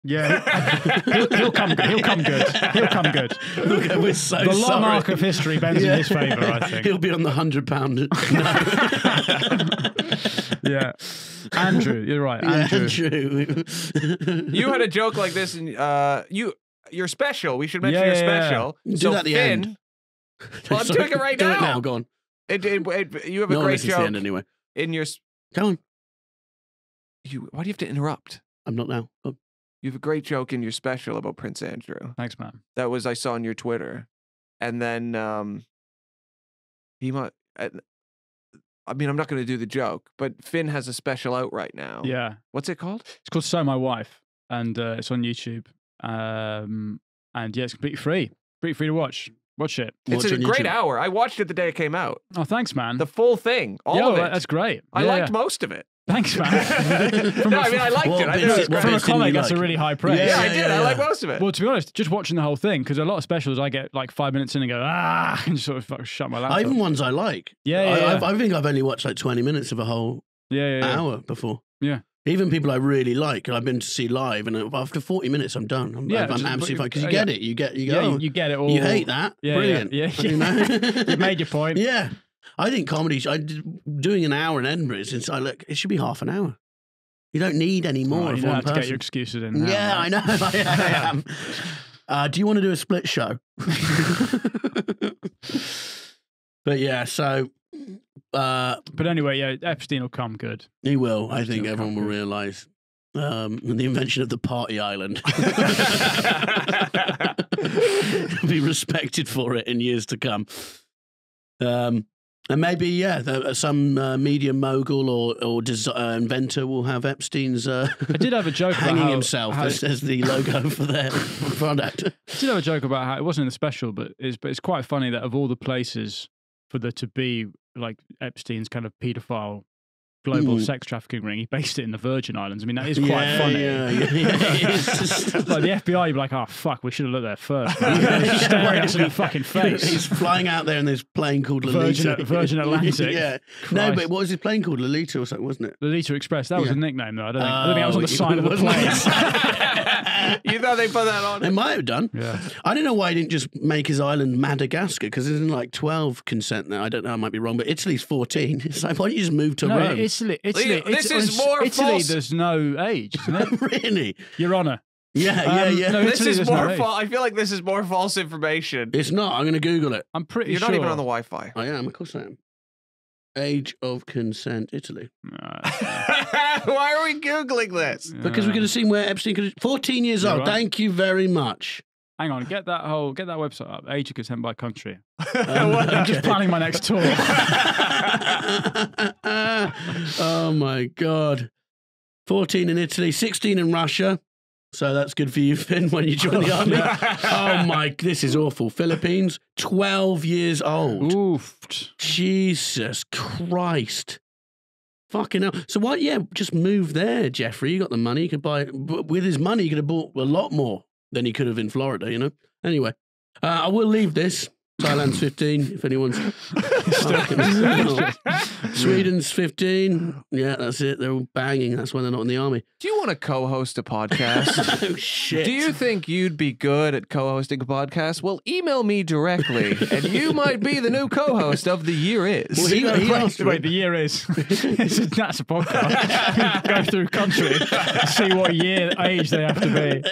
Yeah, he'll, he'll come. good. He'll come good. He'll come good. Look, we're so The long sorry. arc of history bends in his favour. I think. He'll be on the hundred pound. Yeah, Andrew, you're right. Yeah, Andrew. Andrew. You had a joke like this, and uh, you're special. We should mention Yeah, your yeah, yeah. special. Do so that at the Fin, end. Well, I'm Sorry, doing it right do now. it now. Go on. It, it, it- you have a No one great listens to the end anyway. in your. s- Go on. You, why do you have to interrupt? I'm not now. Go on. You have a great joke in your special about Prince Andrew. Thanks, man. That was I saw on your Twitter, and then um, he might. I mean, I'm not going to do the joke, but Fin has a special out right now. Yeah, What's it called? it's called So My Wife, and uh, it's on YouTube. Um, and yeah, it's completely free. Pretty free to watch. Watch it. It's Watch a on great YouTube. hour. I watched it the day it came out. Oh, thanks, man. The full thing, all yeah, of well, it. That's great. I Yeah, liked yeah. most of it. Thanks, man. from no, I mean I liked What it. I bits- it was what great. From a bits comic, you that's a really high praise. Yeah, Yeah, I did. yeah, I like most of it. Well, to be honest, just watching the whole thing because a lot of specials I get like five minutes in and go ah and just sort of fuck, shut my laptop. Even ones I like. Yeah, I, yeah, I've- I think I've only watched like 20 minutes of a whole yeah, yeah, yeah. hour before. Yeah. Even people I really like, I've been to see live, and after 40 minutes, I'm done. I'm, Yeah, I'm just- absolutely fine because you uh, get yeah. it. You get you Yeah, go. you, you get it all. you hate that. Yeah, yeah, Brilliant. yeah, You know? You've made your point. Yeah. I think comedy, I doing an hour in Edinburgh, since I look, it should be half an hour. You don't need any more Oh, of you don't one have to person. get your excuses in. now, yeah, right? I know. I am. Uh, do you want to do a split show? but yeah, so uh, But anyway, yeah, Epstein will come good. he will. I think Still everyone will can't realise um, the invention of the party island. be respected for it in years to come. Um, and maybe, yeah, the, some uh, media mogul or or uh, inventor will have Epstein's uh, I did have a joke about hanging how, himself how- as, as the logo for their product. I did have a joke about how it wasn't in the special, but it's but it's quite funny that of all the places for there to be like Epstein's kind of paedophile global Mm. sex trafficking ring, he based it in the Virgin Islands. I mean, that is quite yeah, funny. Yeah, yeah. Just- like the FBI, you'd be like, oh fuck, we should have looked there first. Man. Yeah, Just yeah. staring us in the fucking face. He's flying out there in this plane called Virgin- Lolita. Virgin Atlantic. yeah. No, but what was his plane called? Lolita or something, wasn't it? Lolita Express. That was Yeah. a nickname, though. I don't think, I don't think that was on the Oh, side of the plane. you thought they put that on? They might have done. yeah. I don't know why he didn't just make his island Madagascar because there's like 12 consent now. I don't know, I might be wrong, but Italy's 14. It's like, why don't you just move to No, Rome? Italy. Italy. This Italy- is more Italy. false. There's no age, isn't it? really? Your Honour. Yeah, yeah, Um, yeah. no, This Italy, is there's no more. age. Fa- I feel like this is more false information. It's not. I'm going to Google it. I'm pretty You're sure. not even on the Wi-Fi. I am, of course I am. Age of consent, Italy. Uh, Why are we googling this? Because we could have seen where Epstein could 14 years You're old. right. Thank you very much. Hang on, get that whole get that website up. Age consent by country. Um, I'm just planning my next tour. oh my god. 14 in Italy, 16 in Russia. So that's good for you, Fin, when you join the army. oh my, this is awful. Philippines, 12 years old. Oof. Jesus Christ. Fucking hell. So why, yeah, just move there, Jeffrey. You got the money. You could buy, with his money, you could have bought a lot more than he could have in Florida, you know? Anyway, uh, I will leave this. Thailand's 15, if anyone's. Sweden's 15. Yeah, that's it. They're all banging. That's why they're not in the army. Do you want to co-host a podcast? oh, shit. Do you think you'd be good at co-hosting a podcast? Well, email me directly, and you might be the new co-host of the year is. Well, he- he wait, asked wait, the year is. It's a- that's a podcast. Go through country, see what year, age they have to be.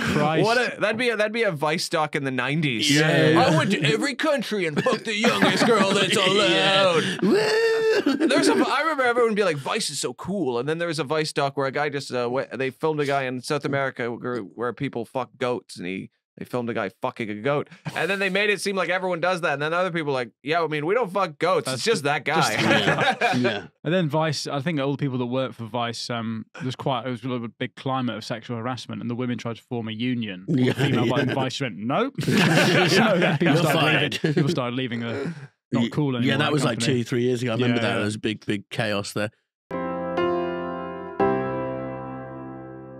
Christ. What a, that'd be a, that'd be a Vice doc in the nineties. Yeah, yeah. I went to every country and fucked the youngest girl that's allowed. Woo! There's a, I remember everyone be like, Vice is so cool. And then there was a Vice doc where a guy just, uh, went, they filmed a guy in South America where, where people fuck goats and he, they filmed a guy fucking a goat. And then they made it seem like everyone does that. And then other people like, yeah, I mean, we don't fuck goats. That's it's just that guy. yeah. yeah. And then Vice, I think all the people that worked for Vice, um, there's quite, it was a little big climate of sexual harassment, and the women tried to form a union. All the Yeah, female yeah. and Vice went, nope. so then people started, leaving, people started leaving the not cool anymore. Yeah, that was like two, three years ago. I remember Yeah, that. yeah. There was big, big chaos there.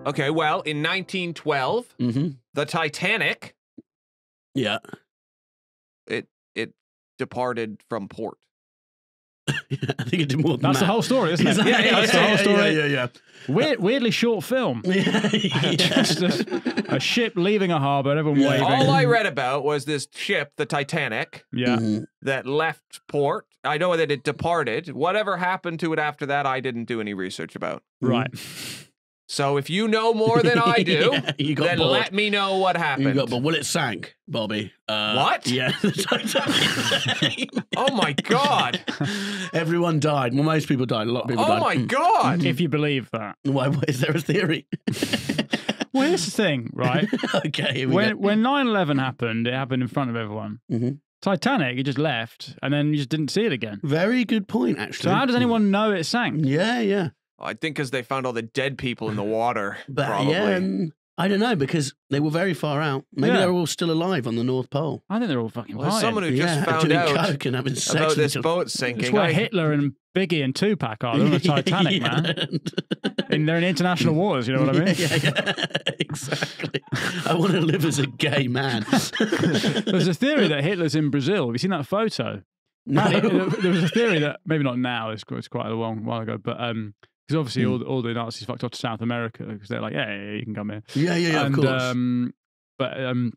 okay, well, in 1912, hmm the Titanic, Yeah. it it departed from port. Yeah, I think it did more than That's that. the whole story, isn't it? that- Yeah, yeah, that's the whole story. Yeah, yeah, Weird, weirdly short film. yeah. yeah. Just a, a ship leaving a harbour, and everyone Yeah. waving. All I read about was this ship, the Titanic, yeah. Mhm. that left port. I know that it departed. Whatever happened to it after that, I didn't do any research about. Right. So if you know more than I do, Yeah, you got then bored. let me know what You happened. got, but well, it sank, Bobby. Uh, What? Yeah. oh my god! Everyone died. Well, most people died. A lot of people Oh died. Oh my Mm. god! If you believe that. Why, why? Is there a theory? Well, here's the thing, right? okay. Here we when go. when 9/11 happened, it happened in front of everyone. Mhm. Titanic, it just left, and then you just didn't see it again. Very good point, actually. So how does anyone know it sank? Yeah, yeah. I think because they found all the dead people in the water. But probably. yeah, um, I don't know because they were very far out. Maybe Yeah. they're all still alive on the North Pole. I think they're all fucking Well, lying. someone who yeah, just found doing out coke and having sex about with this each other. boat It's sinking. where I- Hitler and Biggie and Tupac are. They're on the Titanic, Yeah. man. And they're in international wars, You know what I mean? Yeah, yeah, yeah. exactly. I want to live as a gay man. There's a theory that Hitler's in Brazil. Have you seen that photo? no. Apparently, there- there was a theory that maybe not now. It's, it's quite a long while ago, but um, because obviously Hmm. all, the- all the Nazis fucked off to South America because they're like, yeah, yeah, yeah, you can come here. Yeah, yeah, yeah, and of course. um, but um,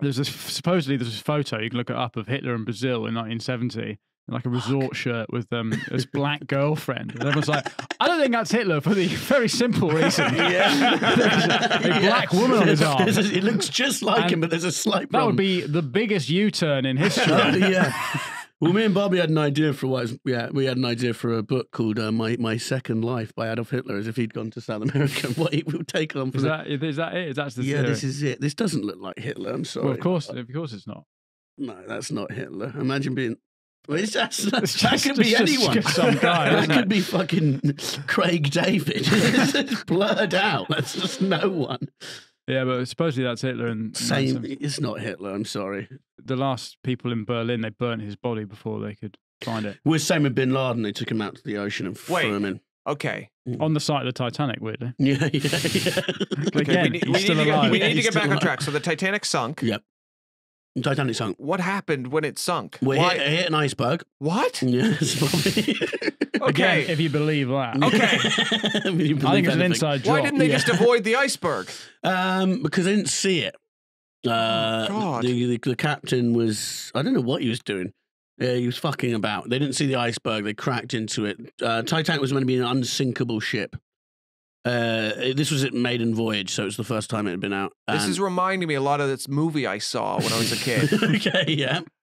there's this supposedly there's this photo you can look it up of Hitler in Brazil in 1970. Like a resort shirt with um, his black girlfriend. And everyone's like, I don't think that's Hitler for the very simple reason. yeah. There's a, a black woman on his arm. A- It looks just like And him, but there's a slight That problem. would be the biggest U turn in history. Yeah. Well, me and Bobby had an idea for what. Yeah, we had an idea for a book called uh, "My My Second Life" by Adolf Hitler, as if he'd gone to South America and what he would take on from Is the- that, is that it? Is that the Yeah, theory? this is it. This doesn't look like Hitler. I'm sorry. Well, of course, of course, it's not. No, that's not Hitler. Imagine being. Well, it's just, It's that just- could be just- anyone. just some guy, that could it? be fucking Craig David. it's blurred out. That's just no one. Yeah, but supposedly that's Hitler. And Same. It's not Hitler. I'm sorry. the last people in Berlin, they burnt his body before they could find it We're same with Bin Laden. They took him out to the ocean and Wait. threw him in. Okay. Mm. on the site of the Titanic. Weirdly, Yeah, yeah, yeah. Okay, Again, we, need- he's we still need to get, alive. we need to get back still on track. So the Titanic sunk. Yeah. Titanic sunk. What happened when it sunk? We Why? hit, hit an iceberg. What? Yes, Bobby. again, Okay. if you believe that, Okay. I, mean, you I think believe it's an inside job. Why didn't they Yeah. just avoid the iceberg? Um, because they didn't see it. Uh, God. the, the the captain was I don't know what he was doing. Yeah, he was fucking about. They didn't see the iceberg. They cracked into it. Uh, Titanic was meant to be an unsinkable ship. Uh, this was its maiden voyage, so it's the first time it had been out. This And- is reminding me a lot of this movie I saw when I was a kid, okay, yeah.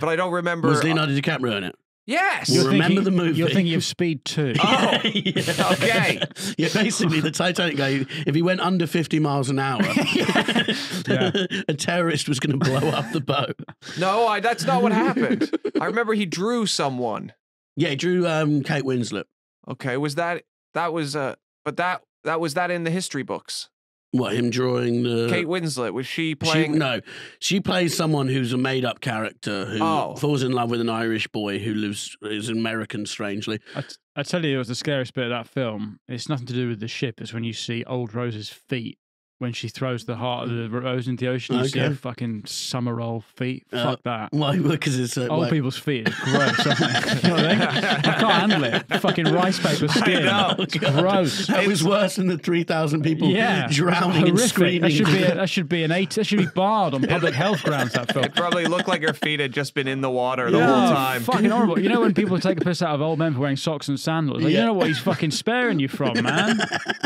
but I don't remember. Was Leonardo DiCaprio in it? yes. You're remember thinking, the movie. You're thinking of Speed Two. Oh, Yeah. okay. Yeah, basically, the Titanic guy, if he went under 50 miles an hour, Yeah. a terrorist was going to blow up the boat. No, I, that's not what happened. I remember he drew someone. Yeah, he drew um, Kate Winslet. Okay, was that that was uh but that that was that in the history books? What, him drawing the. Kate Winslet was she She, playing? no, she plays someone who's a made-up character who Oh. falls in love with an Irish boy who lives is American, strangely. I, t- I tell you, it was the scariest bit of that film. It's nothing to do with the ship. It's when you see old Rose's feet when she throws the heart of the rose into the ocean. You see her fucking summer roll feet. Uh, Fuck that. Why? Because it's uh, Old why- people's feet is gross. You know what I mean? I can't handle it. Fucking rice paper skin. know. It's gross. That was worse than the three thousand people Yeah, drowning and screaming. That should be a, that should be an eight. That should be barred on public health grounds. That film. It probably looked like her feet had just been in the water the Yeah, whole time. Fucking horrible. You know when people take a piss out of old men for wearing socks and sandals? Like, Yeah. You know what he's fucking sparing you from, man?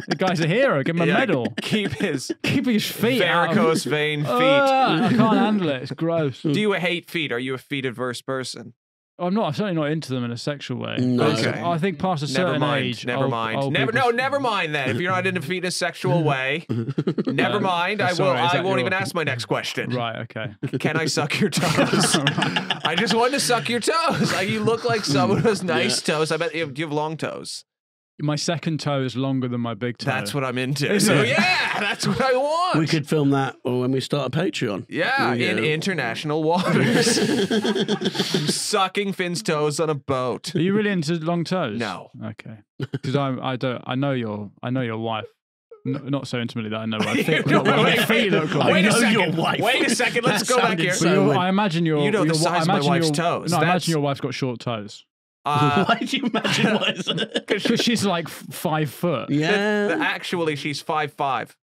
The guy's a hero. Give him a Yeah, medal. Keep his Keeping his feet out of- varicose vein feet. Ah, I can't handle it. It's gross. Do you hate feet? Are you a feet adverse person? I'm not. I'm certainly not into them in a sexual way. No. Okay. I think past a certain Never mind. age, never old- mind. old never. No, never mind then. If you're not into feet in a sexual way, never Um, mind. I will. sorry, is I that won't your- even ask my next question. Right. Okay. Can I suck your toes? I just wanted to suck your toes. Like you look like someone who has nice toes. I bet you have, you have long toes. My second toe is longer than my big toe. That's what I'm into. Is So it? yeah, that's what I want. we could film that when we start a Patreon. Yeah, Yeah. in international waters. Sucking Fin's toes on a boat. Are you really into long toes? No. Okay. Because I I don't I know your I know your wife. N- not so intimately that I know I think. know- what my wait, feet wait, look like. wait a second. your wife. Wait a second. Let's That go back here. so- But you're- weird. I imagine your You know the your, size I of my wife's your, toes. No, I imagine your wife's got short toes. Uh, Why do you imagine what is Because she's like five foot. Yeah. the- actually, she's five five.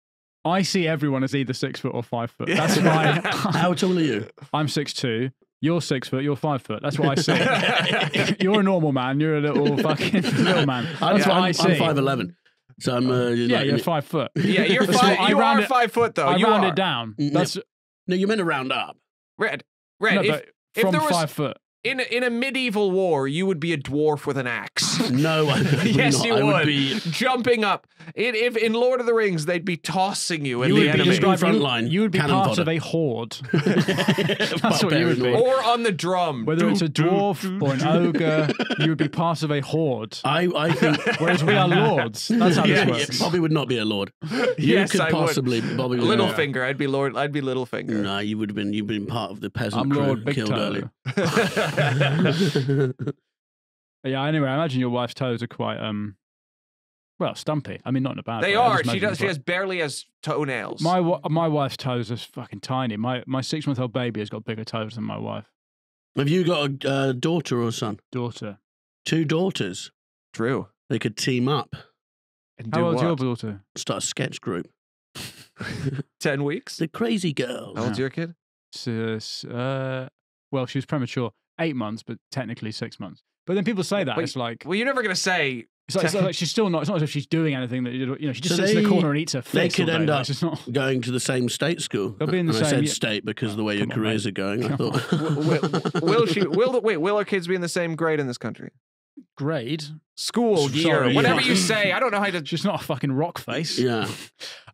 I see everyone as either six foot or five foot. That's why How tall are you? I'm six two. You're six foot. You're five foot. That's what I see. you're a normal man. You're a little fucking little man. I'm, what I'm, I see. I'm 5'11. So I'm. Uh, Yeah, like- you're five foot. Yeah, you're five. what I You round are it- five foot though. I you round are. it down. Mm, That's No, you're meant to round up. Red. Red. no, if, but if from there was- five foot. In a, in a medieval war, you would be a dwarf with an axe. No, I would yes, not. you I would. would be. jumping up. In, if in Lord of the Rings, they'd be tossing you in You the would be enemy, described- described. front You, line, you would be part fodder. of a horde. That's what you would be. or on the drum. Whether it's a dwarf or an ogre, you would be part of a horde. I, I think. Whereas we are lords. That's how Yeah, this yeah, works. Bobby would not be a lord. You yes, could I possibly. Bobby would. Littlefinger. I'd be Lord. I'd be Littlefinger. No, you would have been. You've been part of the peasant I'm crew Lord Big killed Toe. earlier. Yeah. Anyway, I imagine your wife's toes are quite um, well, stumpy. I mean, not in a bad they way. I are. She does. She quite- has barely has toenails. My my wife's toes are fucking tiny. My my six month old baby has got bigger toes than my wife. have you got a uh, daughter or son? Daughter. Two daughters. True. They could team up, And How old's your daughter? start a sketch group. Ten weeks. The crazy girls. How old's your kid? S- s- Uh, well, she was premature. Eight months, but technically six months. But then people say that Wait, it's like Well, you're never gonna say. it's like, it's like she's still not. It's not as if she's doing anything that you know. She just So sits in the corner and eats her they could all day. end up not. Going to the same state school. They'll be in the And I same- said yeah. state because of the way your Come on, careers mate. are going. I thought. will, will she? Will the, wait? Will our kids be in the same grade in this country? Grade. School Sorry, year, you whatever can't- you say. I don't know how to. She's not a fucking rock face. yeah.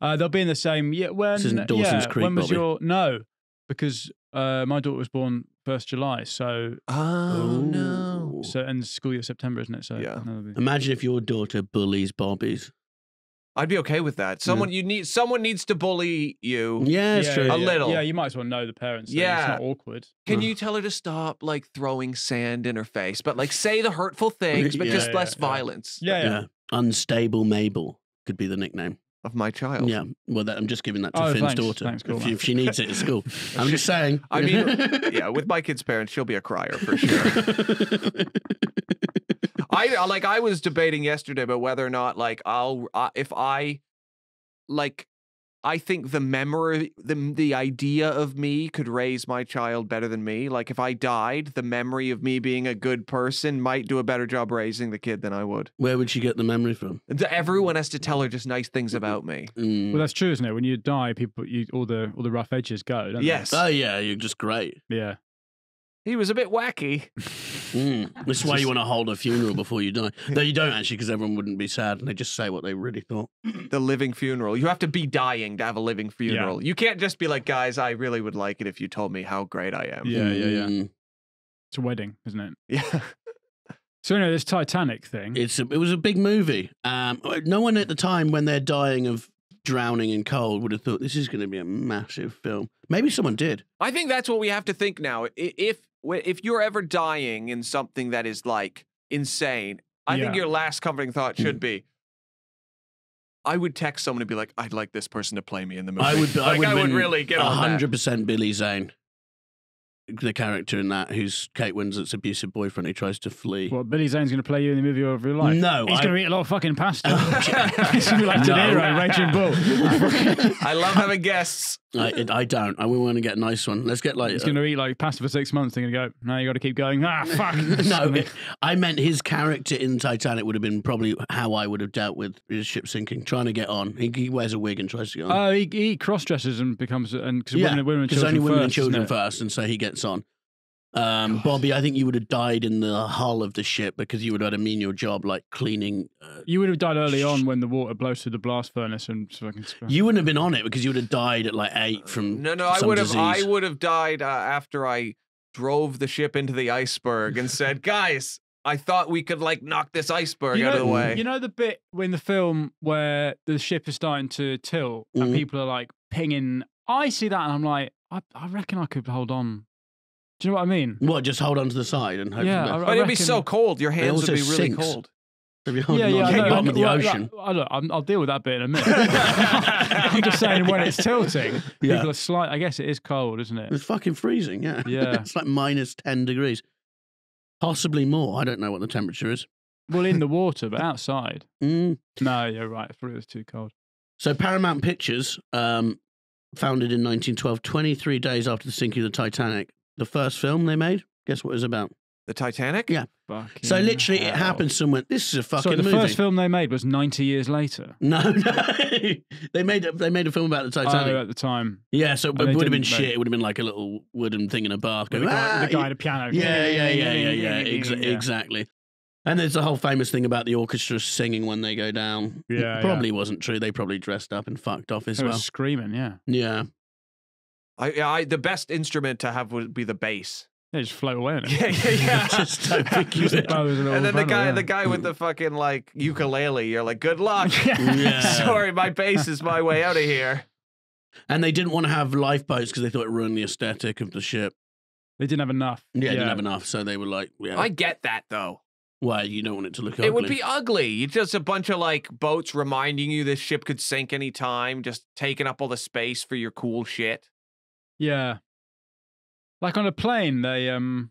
Uh, they'll be in the same. Yeah. When? This isn't Dawson's yeah, Creek, when was Bobby. your no? Because uh, my daughter was born first July, so Oh no! So and school year September, isn't it? So Yeah. no, they'll be- Imagine if your daughter bullies Bobbies. I'd be okay with that. Someone you need. Someone needs to bully you. Yeah, it's yeah, true. A yeah. little. Yeah, you might as well know the parents. so Yeah. it's not awkward. Can you tell her to stop like throwing sand in her face, but like say the hurtful things, but Yeah, just yeah, less yeah. violence Yeah, yeah. Yeah. Unstable Mabel could be the nickname. Of my child. Yeah. Well, that, I'm just giving that to Oh, Fin's thanks. daughter. Thanks, cool, if, man. if she needs it at school. I'm just saying. I mean, yeah. With my kid's parents, she'll be a crier for sure. I like. I was debating yesterday about whether or not like I'll uh, if I like. I think the memory, the the idea of me could raise my child better than me. Like if I died, the memory of me being a good person might do a better job raising the kid than I would. Where would she get the memory from? Everyone has to tell her just nice things about me. Mm. Well, that's true, isn't it? When you die, people, you, all the all the rough edges go. Don't they? Yes, Oh, yeah. You're just great. Yeah. he was a bit wacky. Mm. This is why you want to hold a funeral before you die. No, you don't actually, because everyone wouldn't be sad and they just say what they really thought. the living funeral. You have to be dying to have a living funeral. You can't just be like, guys, I really would like it if you told me how great I am. Yeah, yeah, yeah. Mm. It's a wedding, isn't it? Yeah. So anyway, this Titanic thing. It's a, it was a big movie. Um, no one at the time, when they're dying of drowning in cold, would have thought this is going to be a massive film. Maybe someone did. I think that's what we have to think now. If if you're ever dying in something that is like insane, I think your last comforting thought should mm. be. I would text someone and be like, "I'd like this person to play me in the movie." I would. like, I I would, would really get hundred percent Billy Zane, the character in that, who's Kate Winslet's abusive boyfriend who tries to flee. What Billy Zane's going to play you in the movie of your life? No, he's I- going to eat a lot of fucking pasta. he's going to be like De No. Niro, Raging Bull. I love having guests. I, I don't. I we want to get a nice one. Let's get like. He's going to eat like pasta for six months. They're going to go. Now you got to keep going. Ah, fuck. no, I meant his character in Titanic would have been probably how I would have dealt with his ship sinking, trying to get on. He, he wears a wig and tries to get on. Oh, he, he cross dresses and becomes and because women, women and children only women first, and children first, and so he gets on. Um, Bobby, I think you would have died in the hull of the ship because you would have had a menial job like cleaning. Uh, You would have died early on when the water blows through the blast furnace and fucking. you wouldn't have been on it because you would have died at like eight from No, no, I some would have. I would have died uh, after I drove the ship into the iceberg and said, "Guys, I thought we could like knock this iceberg you out know, of the way." You know the bit in the film where the ship is starting to tilt and Mhm. people are like pinging. I see that and I'm like, I, I reckon I could hold on. Do you know what I mean? What? Just hold on to the side and hope. Yeah, for the I- best? but it'd be reckon- so cold. Your hands would also be really sinks. cold. If you're holding Yeah, yeah, on I to know. the bottom of the Well, ocean. Look, I look, I'm, I'll deal with that bit in a minute. I'm just saying when it's tilting, Yeah. people are slight. I guess it is cold, isn't it? It's fucking freezing. Yeah. Yeah. it's like minus ten degrees. Possibly more. I don't know what the temperature is. Well, in the water, but outside. Mm. No, you're right. It's probably was too cold. So Paramount Pictures, um, founded in 1912, 23 days after the sinking of the Titanic, the first film they made. Guess what it was about? The Titanic? Yeah. Fucking So literally, it happened. Someone, this is a fucking Sorry, the movie. first film they made was 90 years later. No, no, they made a, they made a film about the Titanic. Oh, at the time. yeah, so it would have been shit. It would have been like a little wooden thing in a bath. With Going, the guy, "Ah, the guy at the piano. Yeah, yeah, yeah, yeah, yeah. Exa- Yeah. Exactly. And there's the whole famous thing about the orchestra singing when they go down. It Yeah, probably wasn't true. They probably dressed up and fucked off as They were well. screaming, yeah. Yeah. I, I the best instrument to have would be the bass. They just float away in it. Yeah, yeah, yeah. Just don't think you Just would. bow as a little and then the pedal, guy, yeah. the guy with the fucking like ukulele, you're like, good luck. Yeah. Sorry, my bass is my way out of here. And they didn't want to have lifeboats because they thought it ruined the aesthetic of the ship. They didn't have enough. Yeah, they didn't have enough, so they were like, "Yeah, I get that though. why you don't want it to look It would be ugly. It's just a bunch of like boats reminding you this ship could sink anytime, just taking up all the space for your cool shit. Yeah. Like on a plane, they um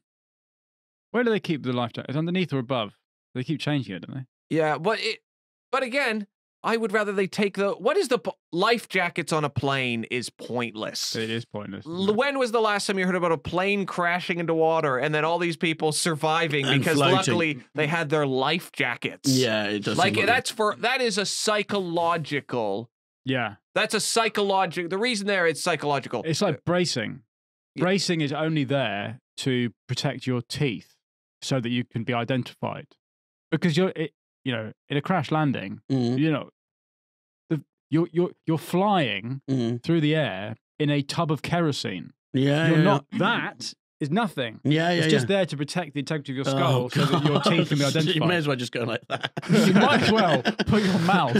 where do they keep the life jacket? It's underneath or above? They keep changing it, don't they? Yeah, but it, but again, I would rather they take the what is the life jackets on a plane is pointless. It is pointless. L- it? When was the last time you heard about a plane crashing into water and then all these people surviving And because floating. luckily they had their life jackets? yeah, it does. like seem that's for that is a psychological. Yeah. That's a psychological. The reason there it's psychological. It's like bracing. Yeah. Bracing is only there to protect your teeth so that you can be identified. Because you're it, you know, in a crash landing, Mm, you know, the you're you're you're flying mm. through the air in a tub of kerosene. Yeah, You're yeah, not that is nothing. Yeah, yeah, it's yeah. just there to protect the integrity of your Oh, skull so that your teeth can be identified. You may as well just go like that. You might as well put your mouth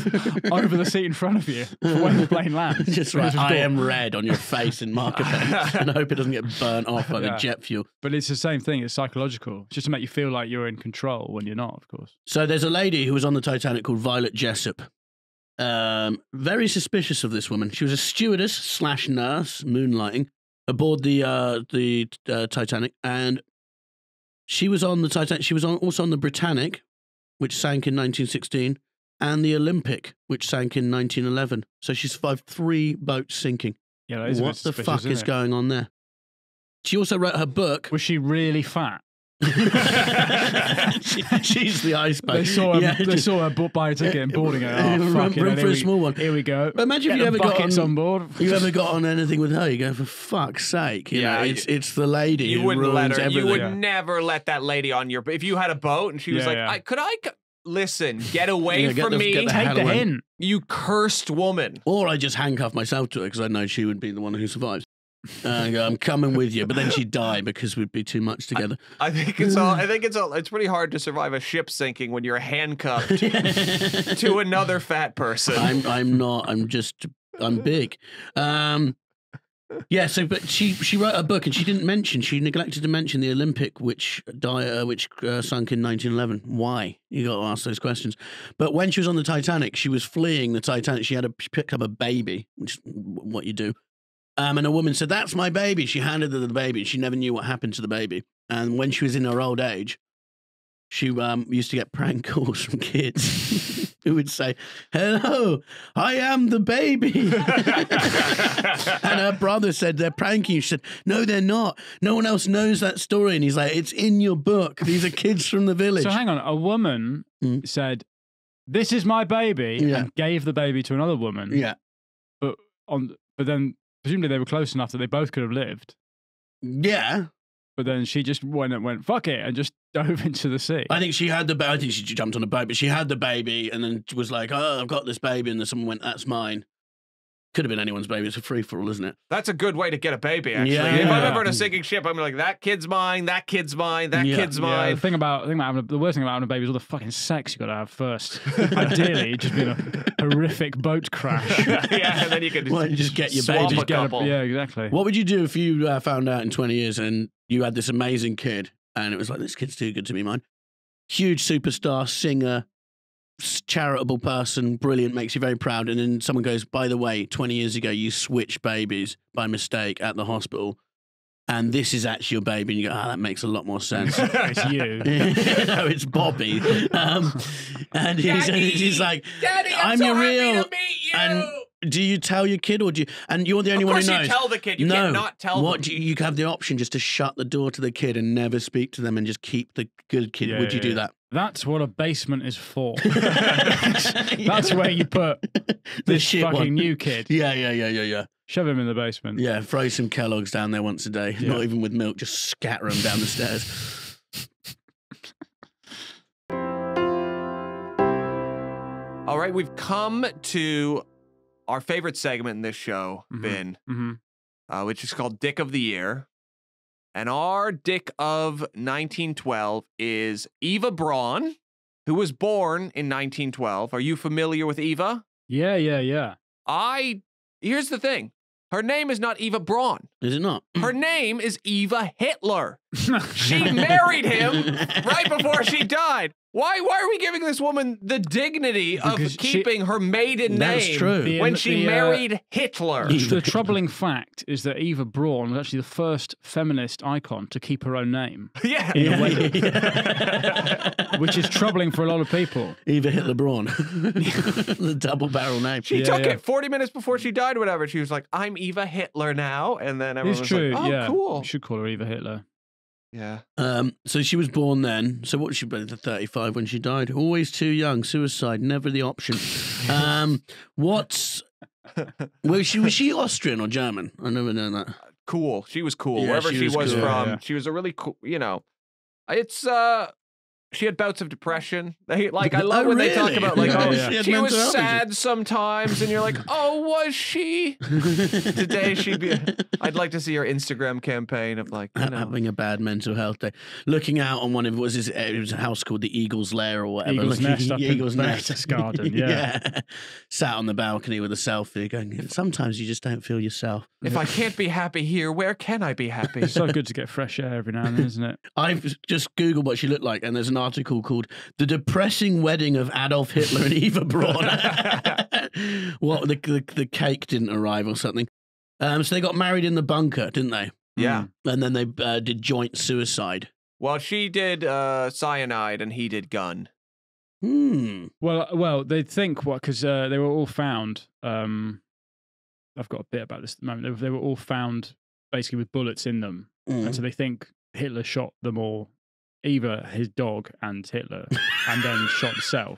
over the seat in front of you for when the plane lands. Just right, I am red on your face in marker pen, and I hope it doesn't get burnt off by the jet fuel. But it's the same thing. It's psychological. It's just to make you feel like you're in control when you're not, of course. So there's a lady who was on the Titanic called Violet Jessop. Um, very suspicious of this woman. She was a stewardess slash nurse moonlighting aboard the uh, the uh, Titanic, and she was on the Titanic. She was on, also on the Britannic, which sank in 1916, and the Olympic, which sank in 1911. So she survived three boats sinking. Yeah, that is a bit What the fuck is it? going on there? She also wrote her book. Was she really fat? She- she's the iceberg. They saw her, Yeah, they just- saw her bu- buy a ticket and boarding it. Room- Oh, fucking room hell, for a here we- small one. Here we go. But imagine Get if you the ever got on, on board. you ever got on anything with her, you go for fuck's sake. You Yeah, know, you- it's it's the lady. you who wouldn't let ruins her. You would Yeah. never let that lady on your. Boat. If you had a boat and she was Yeah, like, yeah. I, "Could I c- listen? Get away Yeah, get from the- me, the Take the hint. you cursed woman." Or I just handcuff myself to her because I know she would be the one who survives. Uh, go, I'm coming with you, but then she'd die because we'd be too much together. I think it's all. I think it's all. It's pretty hard to survive a ship sinking when you're handcuffed to another fat person. I'm I'm not. I'm just I'm big. Um, yeah. So, but she she wrote a book and she didn't mention. She neglected to mention the Olympic, which died, uh, which uh, sunk in 1911. Why? You got to ask those questions. But when she was on the Titanic, she was fleeing the Titanic. She had a she picked up a baby, which is what you do. Um, and a woman said, "That's my baby." She handed her the baby. She never knew what happened to the baby. And when she was in her old age, she um, used to get prank calls from kids who would say, "Hello, I am the baby." and her brother said they're pranking you. She said, "No, they're not. No one else knows that story." And he's like, "It's in your book. These are kids from the village." So hang on. A woman Mm. said, "This is my baby," Yeah. and gave the baby to another woman. yeah, But On, but then presumably they were close enough that they both could have lived. yeah. But then she just went and went fuck it and just dove into the sea. I think she had the. baby. I think she jumped on a boat, but she had the baby, and then was like, "Oh, I've got this baby," and then someone went, "That's mine." Could have been anyone's baby. It's a free for all, isn't it? That's a good way to get a baby. Actually, Yeah. if I'm ever in a sinking ship, I'm like, "That kid's mine. That kid's mine. That Yeah. kid's Yeah, mine." the thing about, the thing about having a, the worst thing about having a baby is all the fucking sex you got to have first. Ideally, just been a horrific boat crash. yeah, and then you can Why don't you just get your swap baby? Just Get a- yeah, exactly. What would you do if you uh, found out in 20 years and you had this amazing kid and it was like, this kid's too good to be mine? Huge superstar, singer, s- charitable person, brilliant, makes you very proud. And then someone goes, by the way, 20 years ago, you switched babies by mistake at the hospital. and this is actually your baby, and you go, ah, that makes a lot more sense. It's you. no, it's Bobby. Um, and he's, he's like, Daddy, I'm so your happy real- to meet you. and do you tell your kid or do you? And you're the only of one course who you tell the kid. You no, can't not tell what them. do you, you have the option just to shut the door to the kid and never speak to them and just keep the good kid. Yeah, Would you yeah, do yeah. that? That's what a basement is for. That's where you put the this fucking one. new kid. Yeah, yeah, yeah, yeah, yeah. Shove him in the basement. Yeah, throw some Kellogg's down there once a day. Yeah. Not even with milk, just scatter them down the stairs. All right, we've come to our favorite segment in this show, Mhm. Ben, hmm uh, which is called Dick of the Year. And our Dick of 1912 is Eva Braun, who was born in 1912. Are you familiar with Eva? Yeah, yeah, yeah. I. Here's the thing her name is not Eva Braun, Is it not? her name is Eva Hitler. She married him right before she died. Why? Why are we giving this woman the dignity of Because she- keeping her maiden name true. The- when she the, uh, married Hitler? The troubling fact is that Eva Braun was actually the first feminist icon to keep her own name, yeah. in a Yeah, way. yeah. which is troubling for a lot of people. Eva Hitler Braun. the double barrel name. She Yeah, took yeah. it 40 minutes before she died, or whatever. She was like, I'm Eva Hitler now. And then everyone It's was true. like, oh, yeah, cool. We should call her Eva Hitler. Yeah. Um, so she was born then. So what was she been 35 when she died? Always too young. Suicide, never the option. Um, what's was she was she Austrian or German? I never know that. Cool. She was cool. Yeah, Wherever she she was was, cool. from, yeah. she was a really cool, you know, it's, uh, she had bouts of depression. They like I love Oh, when they talk about like Yeah, oh yeah. She she was mental sad sometimes and you're like oh was she today she'd be I'd like to see her Instagram campaign of like you know Having a bad mental health day, looking out on one of was his, it was a house called the Eagle's Lair or whatever. Eagle's looking- Nest up in Eagle's Berchtesgaden, yeah. sat on the balcony with a selfie, going. Sometimes you just don't feel yourself. if I can't be happy here where can I be happy It's so good to get fresh air every now and then, isn't it? I've just googled what she looked like, and there's an article called "The Depressing Wedding of Adolf Hitler and Eva Braun." what the, the the cake didn't arrive or something. Um, so they got married in the bunker, didn't they? yeah And then they uh, did joint suicide. well she did uh cyanide and he did gun Hmm. Well, well, they think what because uh, they were all found. Um, I've got a bit about this at the moment. They, were- they were all found basically with bullets in them, Mm. and so they think Hitler shot them all, Eva, his dog, and Hitler, and then shot himself.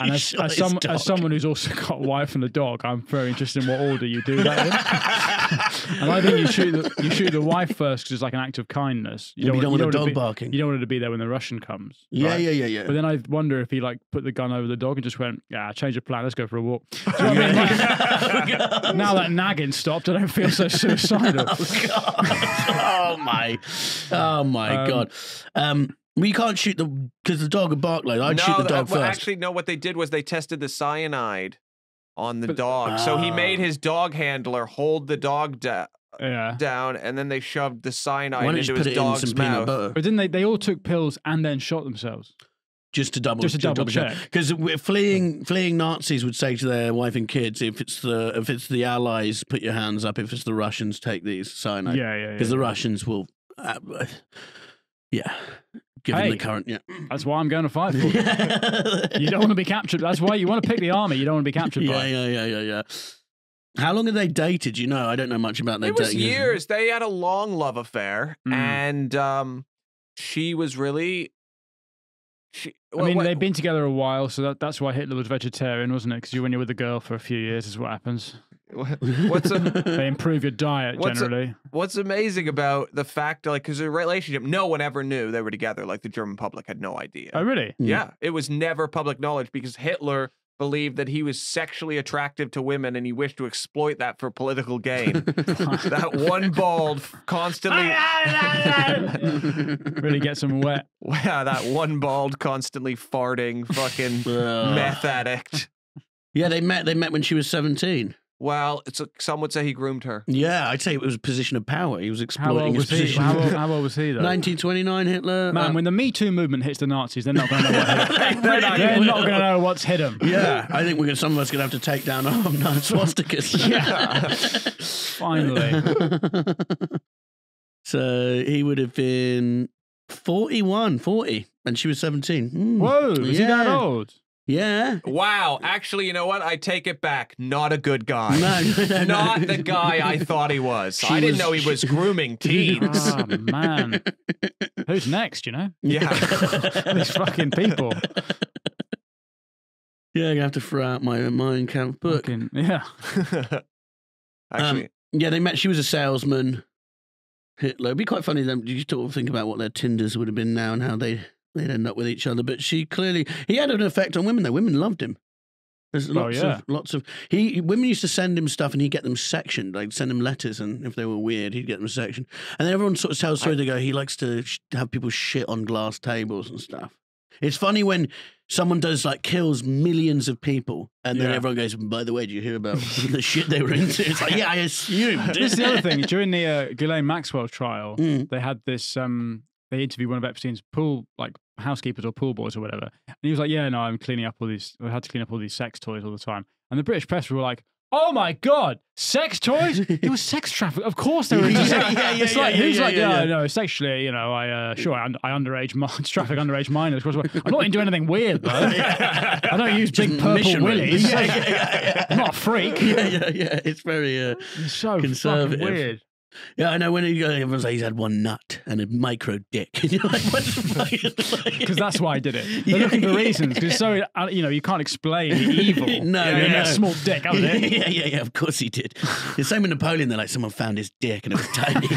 And as, as, some, as someone who's also got a wife and a dog, I'm very interested in what order you do that in. and I think you shoot the, you shoot the wife first because it's like an act of kindness. You don't want- want a to dog be, barking. You don't want it to be there when the Russian comes. yeah, right? yeah, yeah, yeah. But then I wonder if he like put the gun over the dog and just went, "Yeah, change of plan. Let's go for a walk." Do you know what I mean? Like, now that nagging stopped, I don't feel so suicidal. oh god! oh my! Oh my Um, god! Um, well, you can't shoot the because the dog would bark like I'd no, shoot the dog well, first. actually no what they did was they tested the cyanide on the But- dog so he made Ah. his dog handler hold the dog da- Yeah. down and then they shoved the Why cyanide don't you into just put his it in dog's some peanut mouth butter But didn't they? They all took pills and then shot themselves. just to double Just to double check. Because fleeing fleeing Nazis would say to their wife and kids, if it's the if it's the Allies, put your hands up. If it's the Russians, take these cyanide. yeah, yeah, yeah. Because the Russians will, uh, yeah, given Hey. the current, yeah. That's why I'm going to fight for. you. You don't want to be captured. That's why you want to pick the army. You don't want to be captured yeah, by. yeah, yeah, yeah, yeah. How long have they dated? You know, I don't know much about their it was dating. years they had a long love affair Mm. and um she was really she I mean, what- they've been together a while, so that, that's why Hitler was vegetarian, wasn't it? Because you, when you're with a girl for a few years, is what happens. What's a, They improve your diet What's a- generally. what's amazing about the fact like because the relationship no one ever knew they were together like the german public had no idea oh, really? Mm. Yeah, it was never public knowledge because Hitler believed that he was sexually attractive to women and he wished to exploit that for political gain. that one bald, constantly. really gets them wet. Wow, that one bald, constantly farting fucking meth addict. Yeah, they met. They met when she was seventeen. Well, it's a, some would say he groomed her. Yeah, I'd say it was a position of power. He was How exploiting old his was he? position. How old, how old was he though? 1929, Hitler. Man, uh, when the Me Too movement hits the Nazis, they're not going to know what hit 'em. They're They're not not going to know what's hit them. yeah, I think we're gonna, some of us are gonna have to take down our no, swastikas. Yeah. Finally. So he would have been 41, 40, and she was 17. Mm. Whoa, is he that old? Yeah. Wow. Actually, you know what? I take it back. Not a good guy. No, no, no, no. Not the guy I thought he was. She I didn't was- know he was grooming teens. Oh man, who's next? You know, Yeah. these fucking people. Yeah, I have to throw out my Mein Kampf book. Fucking, yeah. Actually, um, Yeah, they met. She was a salesman. Hitler. It'd be quite funny then. You sort of think about what their Tinders would have been now and how they they'd end up with each other. But she clearly he had an effect on women. though. women loved him. There's lots yeah. of lots of he women used to send him stuff and he'd get them sectioned. Like send him letters and if they were weird, he'd get them sectioned. And then everyone sort of tells story. They go, he likes to sh- have people shit on glass tables and stuff. It's funny when someone does like kills millions of people and then Yeah. everyone goes, by the way, did you hear about the shit they were into? It's like, yeah, I assumed. This is the other thing. During the uh, Ghislaine Maxwell trial, Mm. they had this. Um, they interviewed one of Epstein's pool, like housekeepers or pool boys or whatever, and he was like, "Yeah, no, I'm cleaning up all these. I had to clean up all these sex toys all the time." And the British press were like. Oh my God! Sex toys? It was sex trafficking. Of course they were. Yeah, yeah, yeah, it's like yeah, who's yeah, like, yeah, yeah, yeah. no, sexually, you know, I uh, sure I, un- I underage, mi- traffic underage minors. I'm not into anything weird though. I don't use big Just purple missionary. willies. Yeah, yeah, yeah, yeah. I'm not a freak. yeah, yeah, yeah. It's very, uh, It's so Conservative. weird. Yeah. I know when he, everyone's like he's had one nut and a micro dick, and you're like, what the fuck? Because that's why I did it. They're Yeah, looking for yeah, reasons. Because so uh, you know you can't explain the evil. No, yeah, no, yeah, no. small dick. That was it. yeah, yeah, yeah. Of course he did. The same with Napoleon. They're like, someone found his dick and it was tiny.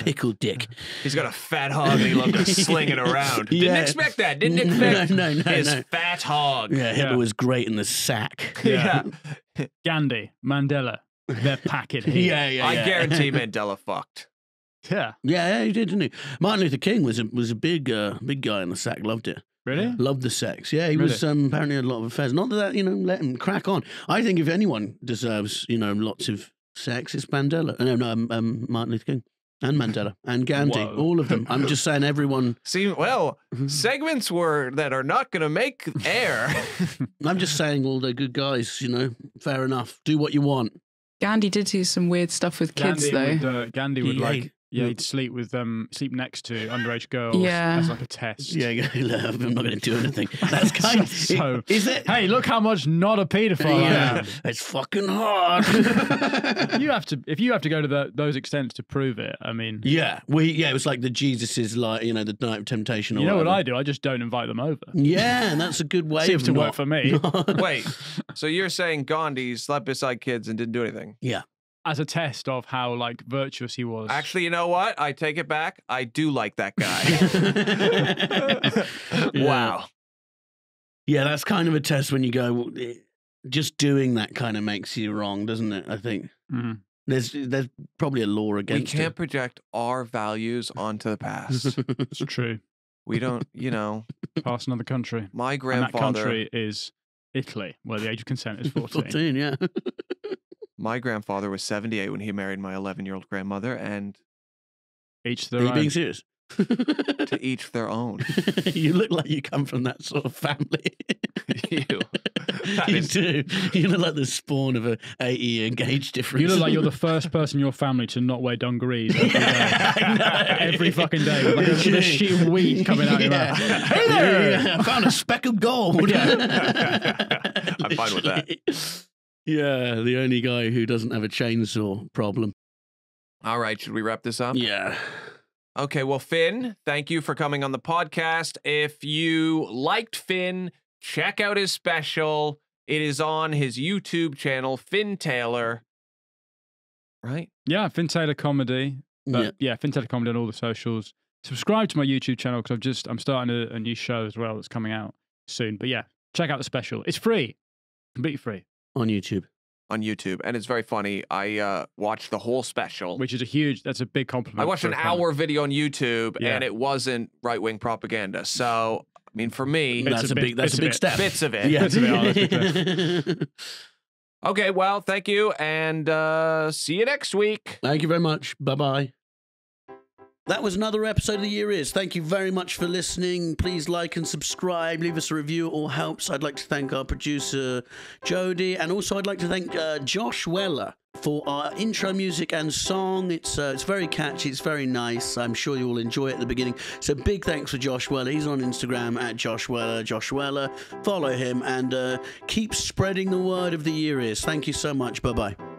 Pickled dick. he's got a fat hog and he loved to sling it around. Didn't Yeah. expect that. Didn't expect no, no, his no. fat hog. Yeah, Hitler Yeah. was great in the sack. Yeah. Gandhi, Mandela, they're packing here. Yeah, yeah, I yeah. guarantee Mandela fucked. Yeah. Yeah, yeah, he did, didn't he? Martin Luther King was a was a big uh, big guy in the sack. Loved it. Really? Loved the sex. Yeah, he was um, apparently had a lot of affairs. Not that, that you know, let him crack on. I think if anyone deserves, you know, lots of sex, it's Mandela. No, no, um, um, Martin Luther King and Mandela and Gandhi. Whoa. All of them. I'm just saying, everyone. See, well, segments were that are not going to make air. I'm just saying, all the good guys. You know, fair enough. Do what you want. Gandhi did do some weird stuff with kids, Gandhi though. would, uh, Gandhi would He- like, he- yeah, he'd sleep with um, sleep next to underage girls Yeah. as like a test. Yeah, I'm not going to do anything. That's kind of So- Is it? Hey, look how much not a paedophile I yeah, am. it's fucking hard. You have to if you have to go to the, those extents to prove it. I mean, yeah, we yeah, it was like the Jesus's like you know the night of temptation. Or you know what. I do? I just don't invite them over. Yeah, and that's a good way. Seems of to work not- for me. Wait, so you're saying Gandhi slept beside kids and didn't do anything? yeah, As a test of how like virtuous he was. Actually, you know what? I take it back. I do like that guy. Yeah. wow. yeah, that's kind of a test when you go. eh, Just doing that kind of makes you wrong, doesn't it? I think Mhm. there's there's probably a law against. We can't project our values onto the past. It's true. we don't, you know, Pass another country. my And that grandfather, country is Italy, where the age of consent is 14. 14, yeah. My grandfather was 78 when he married my 11 year old grandmother, and Each Are their you own. being serious? to each their own. you look like you come from that sort of family. You. That you is- do. You look like the spawn of a eight year age difference. You look like you're the first person in your family to not wear dungarees every day. I know. Every fucking day with, like a, with a sheet of weed coming out your Yeah. mouth. Hey there! Yeah, I found a speck of gold. I'm fine with that. Yeah, the only guy who doesn't have a chainsaw problem. All right, should we wrap this up? Yeah. Okay, well, Fin, thank you for coming on the podcast. If you liked Fin, check out his special. It is on his YouTube channel, Fin Taylor. Right? Yeah, Fin Taylor comedy. But yeah. yeah. Fin Taylor comedy on all the socials. Subscribe to my YouTube channel because I've just I'm starting a, a new show as well that's coming out soon. But yeah, check out the special. It's free, completely free, On YouTube. On YouTube. And it's very funny. I uh, watched the whole special. which is a huge. That's a big compliment. I watched an hour video on YouTube Yeah. and it wasn't right wing propaganda. So, I mean, for me, It's that's a a, bit- big that's a a big bit- step. bits of it. Yeah. Bits of it are, that's a big Okay, well, thank you. And uh, see you next week. Thank you very much. Bye bye. That was another episode of The Year Is. Thank you very much for listening. Please like and subscribe. Leave us a review. It all helps. I'd like to thank our producer, Jody. And also, I'd like to thank uh, Josh Weller for our intro music and song. It's uh, it's very catchy. It's very nice. I'm sure you will enjoy it at the beginning. So big thanks for Josh Weller. He's on Instagram at Josh Weller. Josh Weller. Follow him and uh, keep spreading the word of the year is. Thank you so much. Bye bye.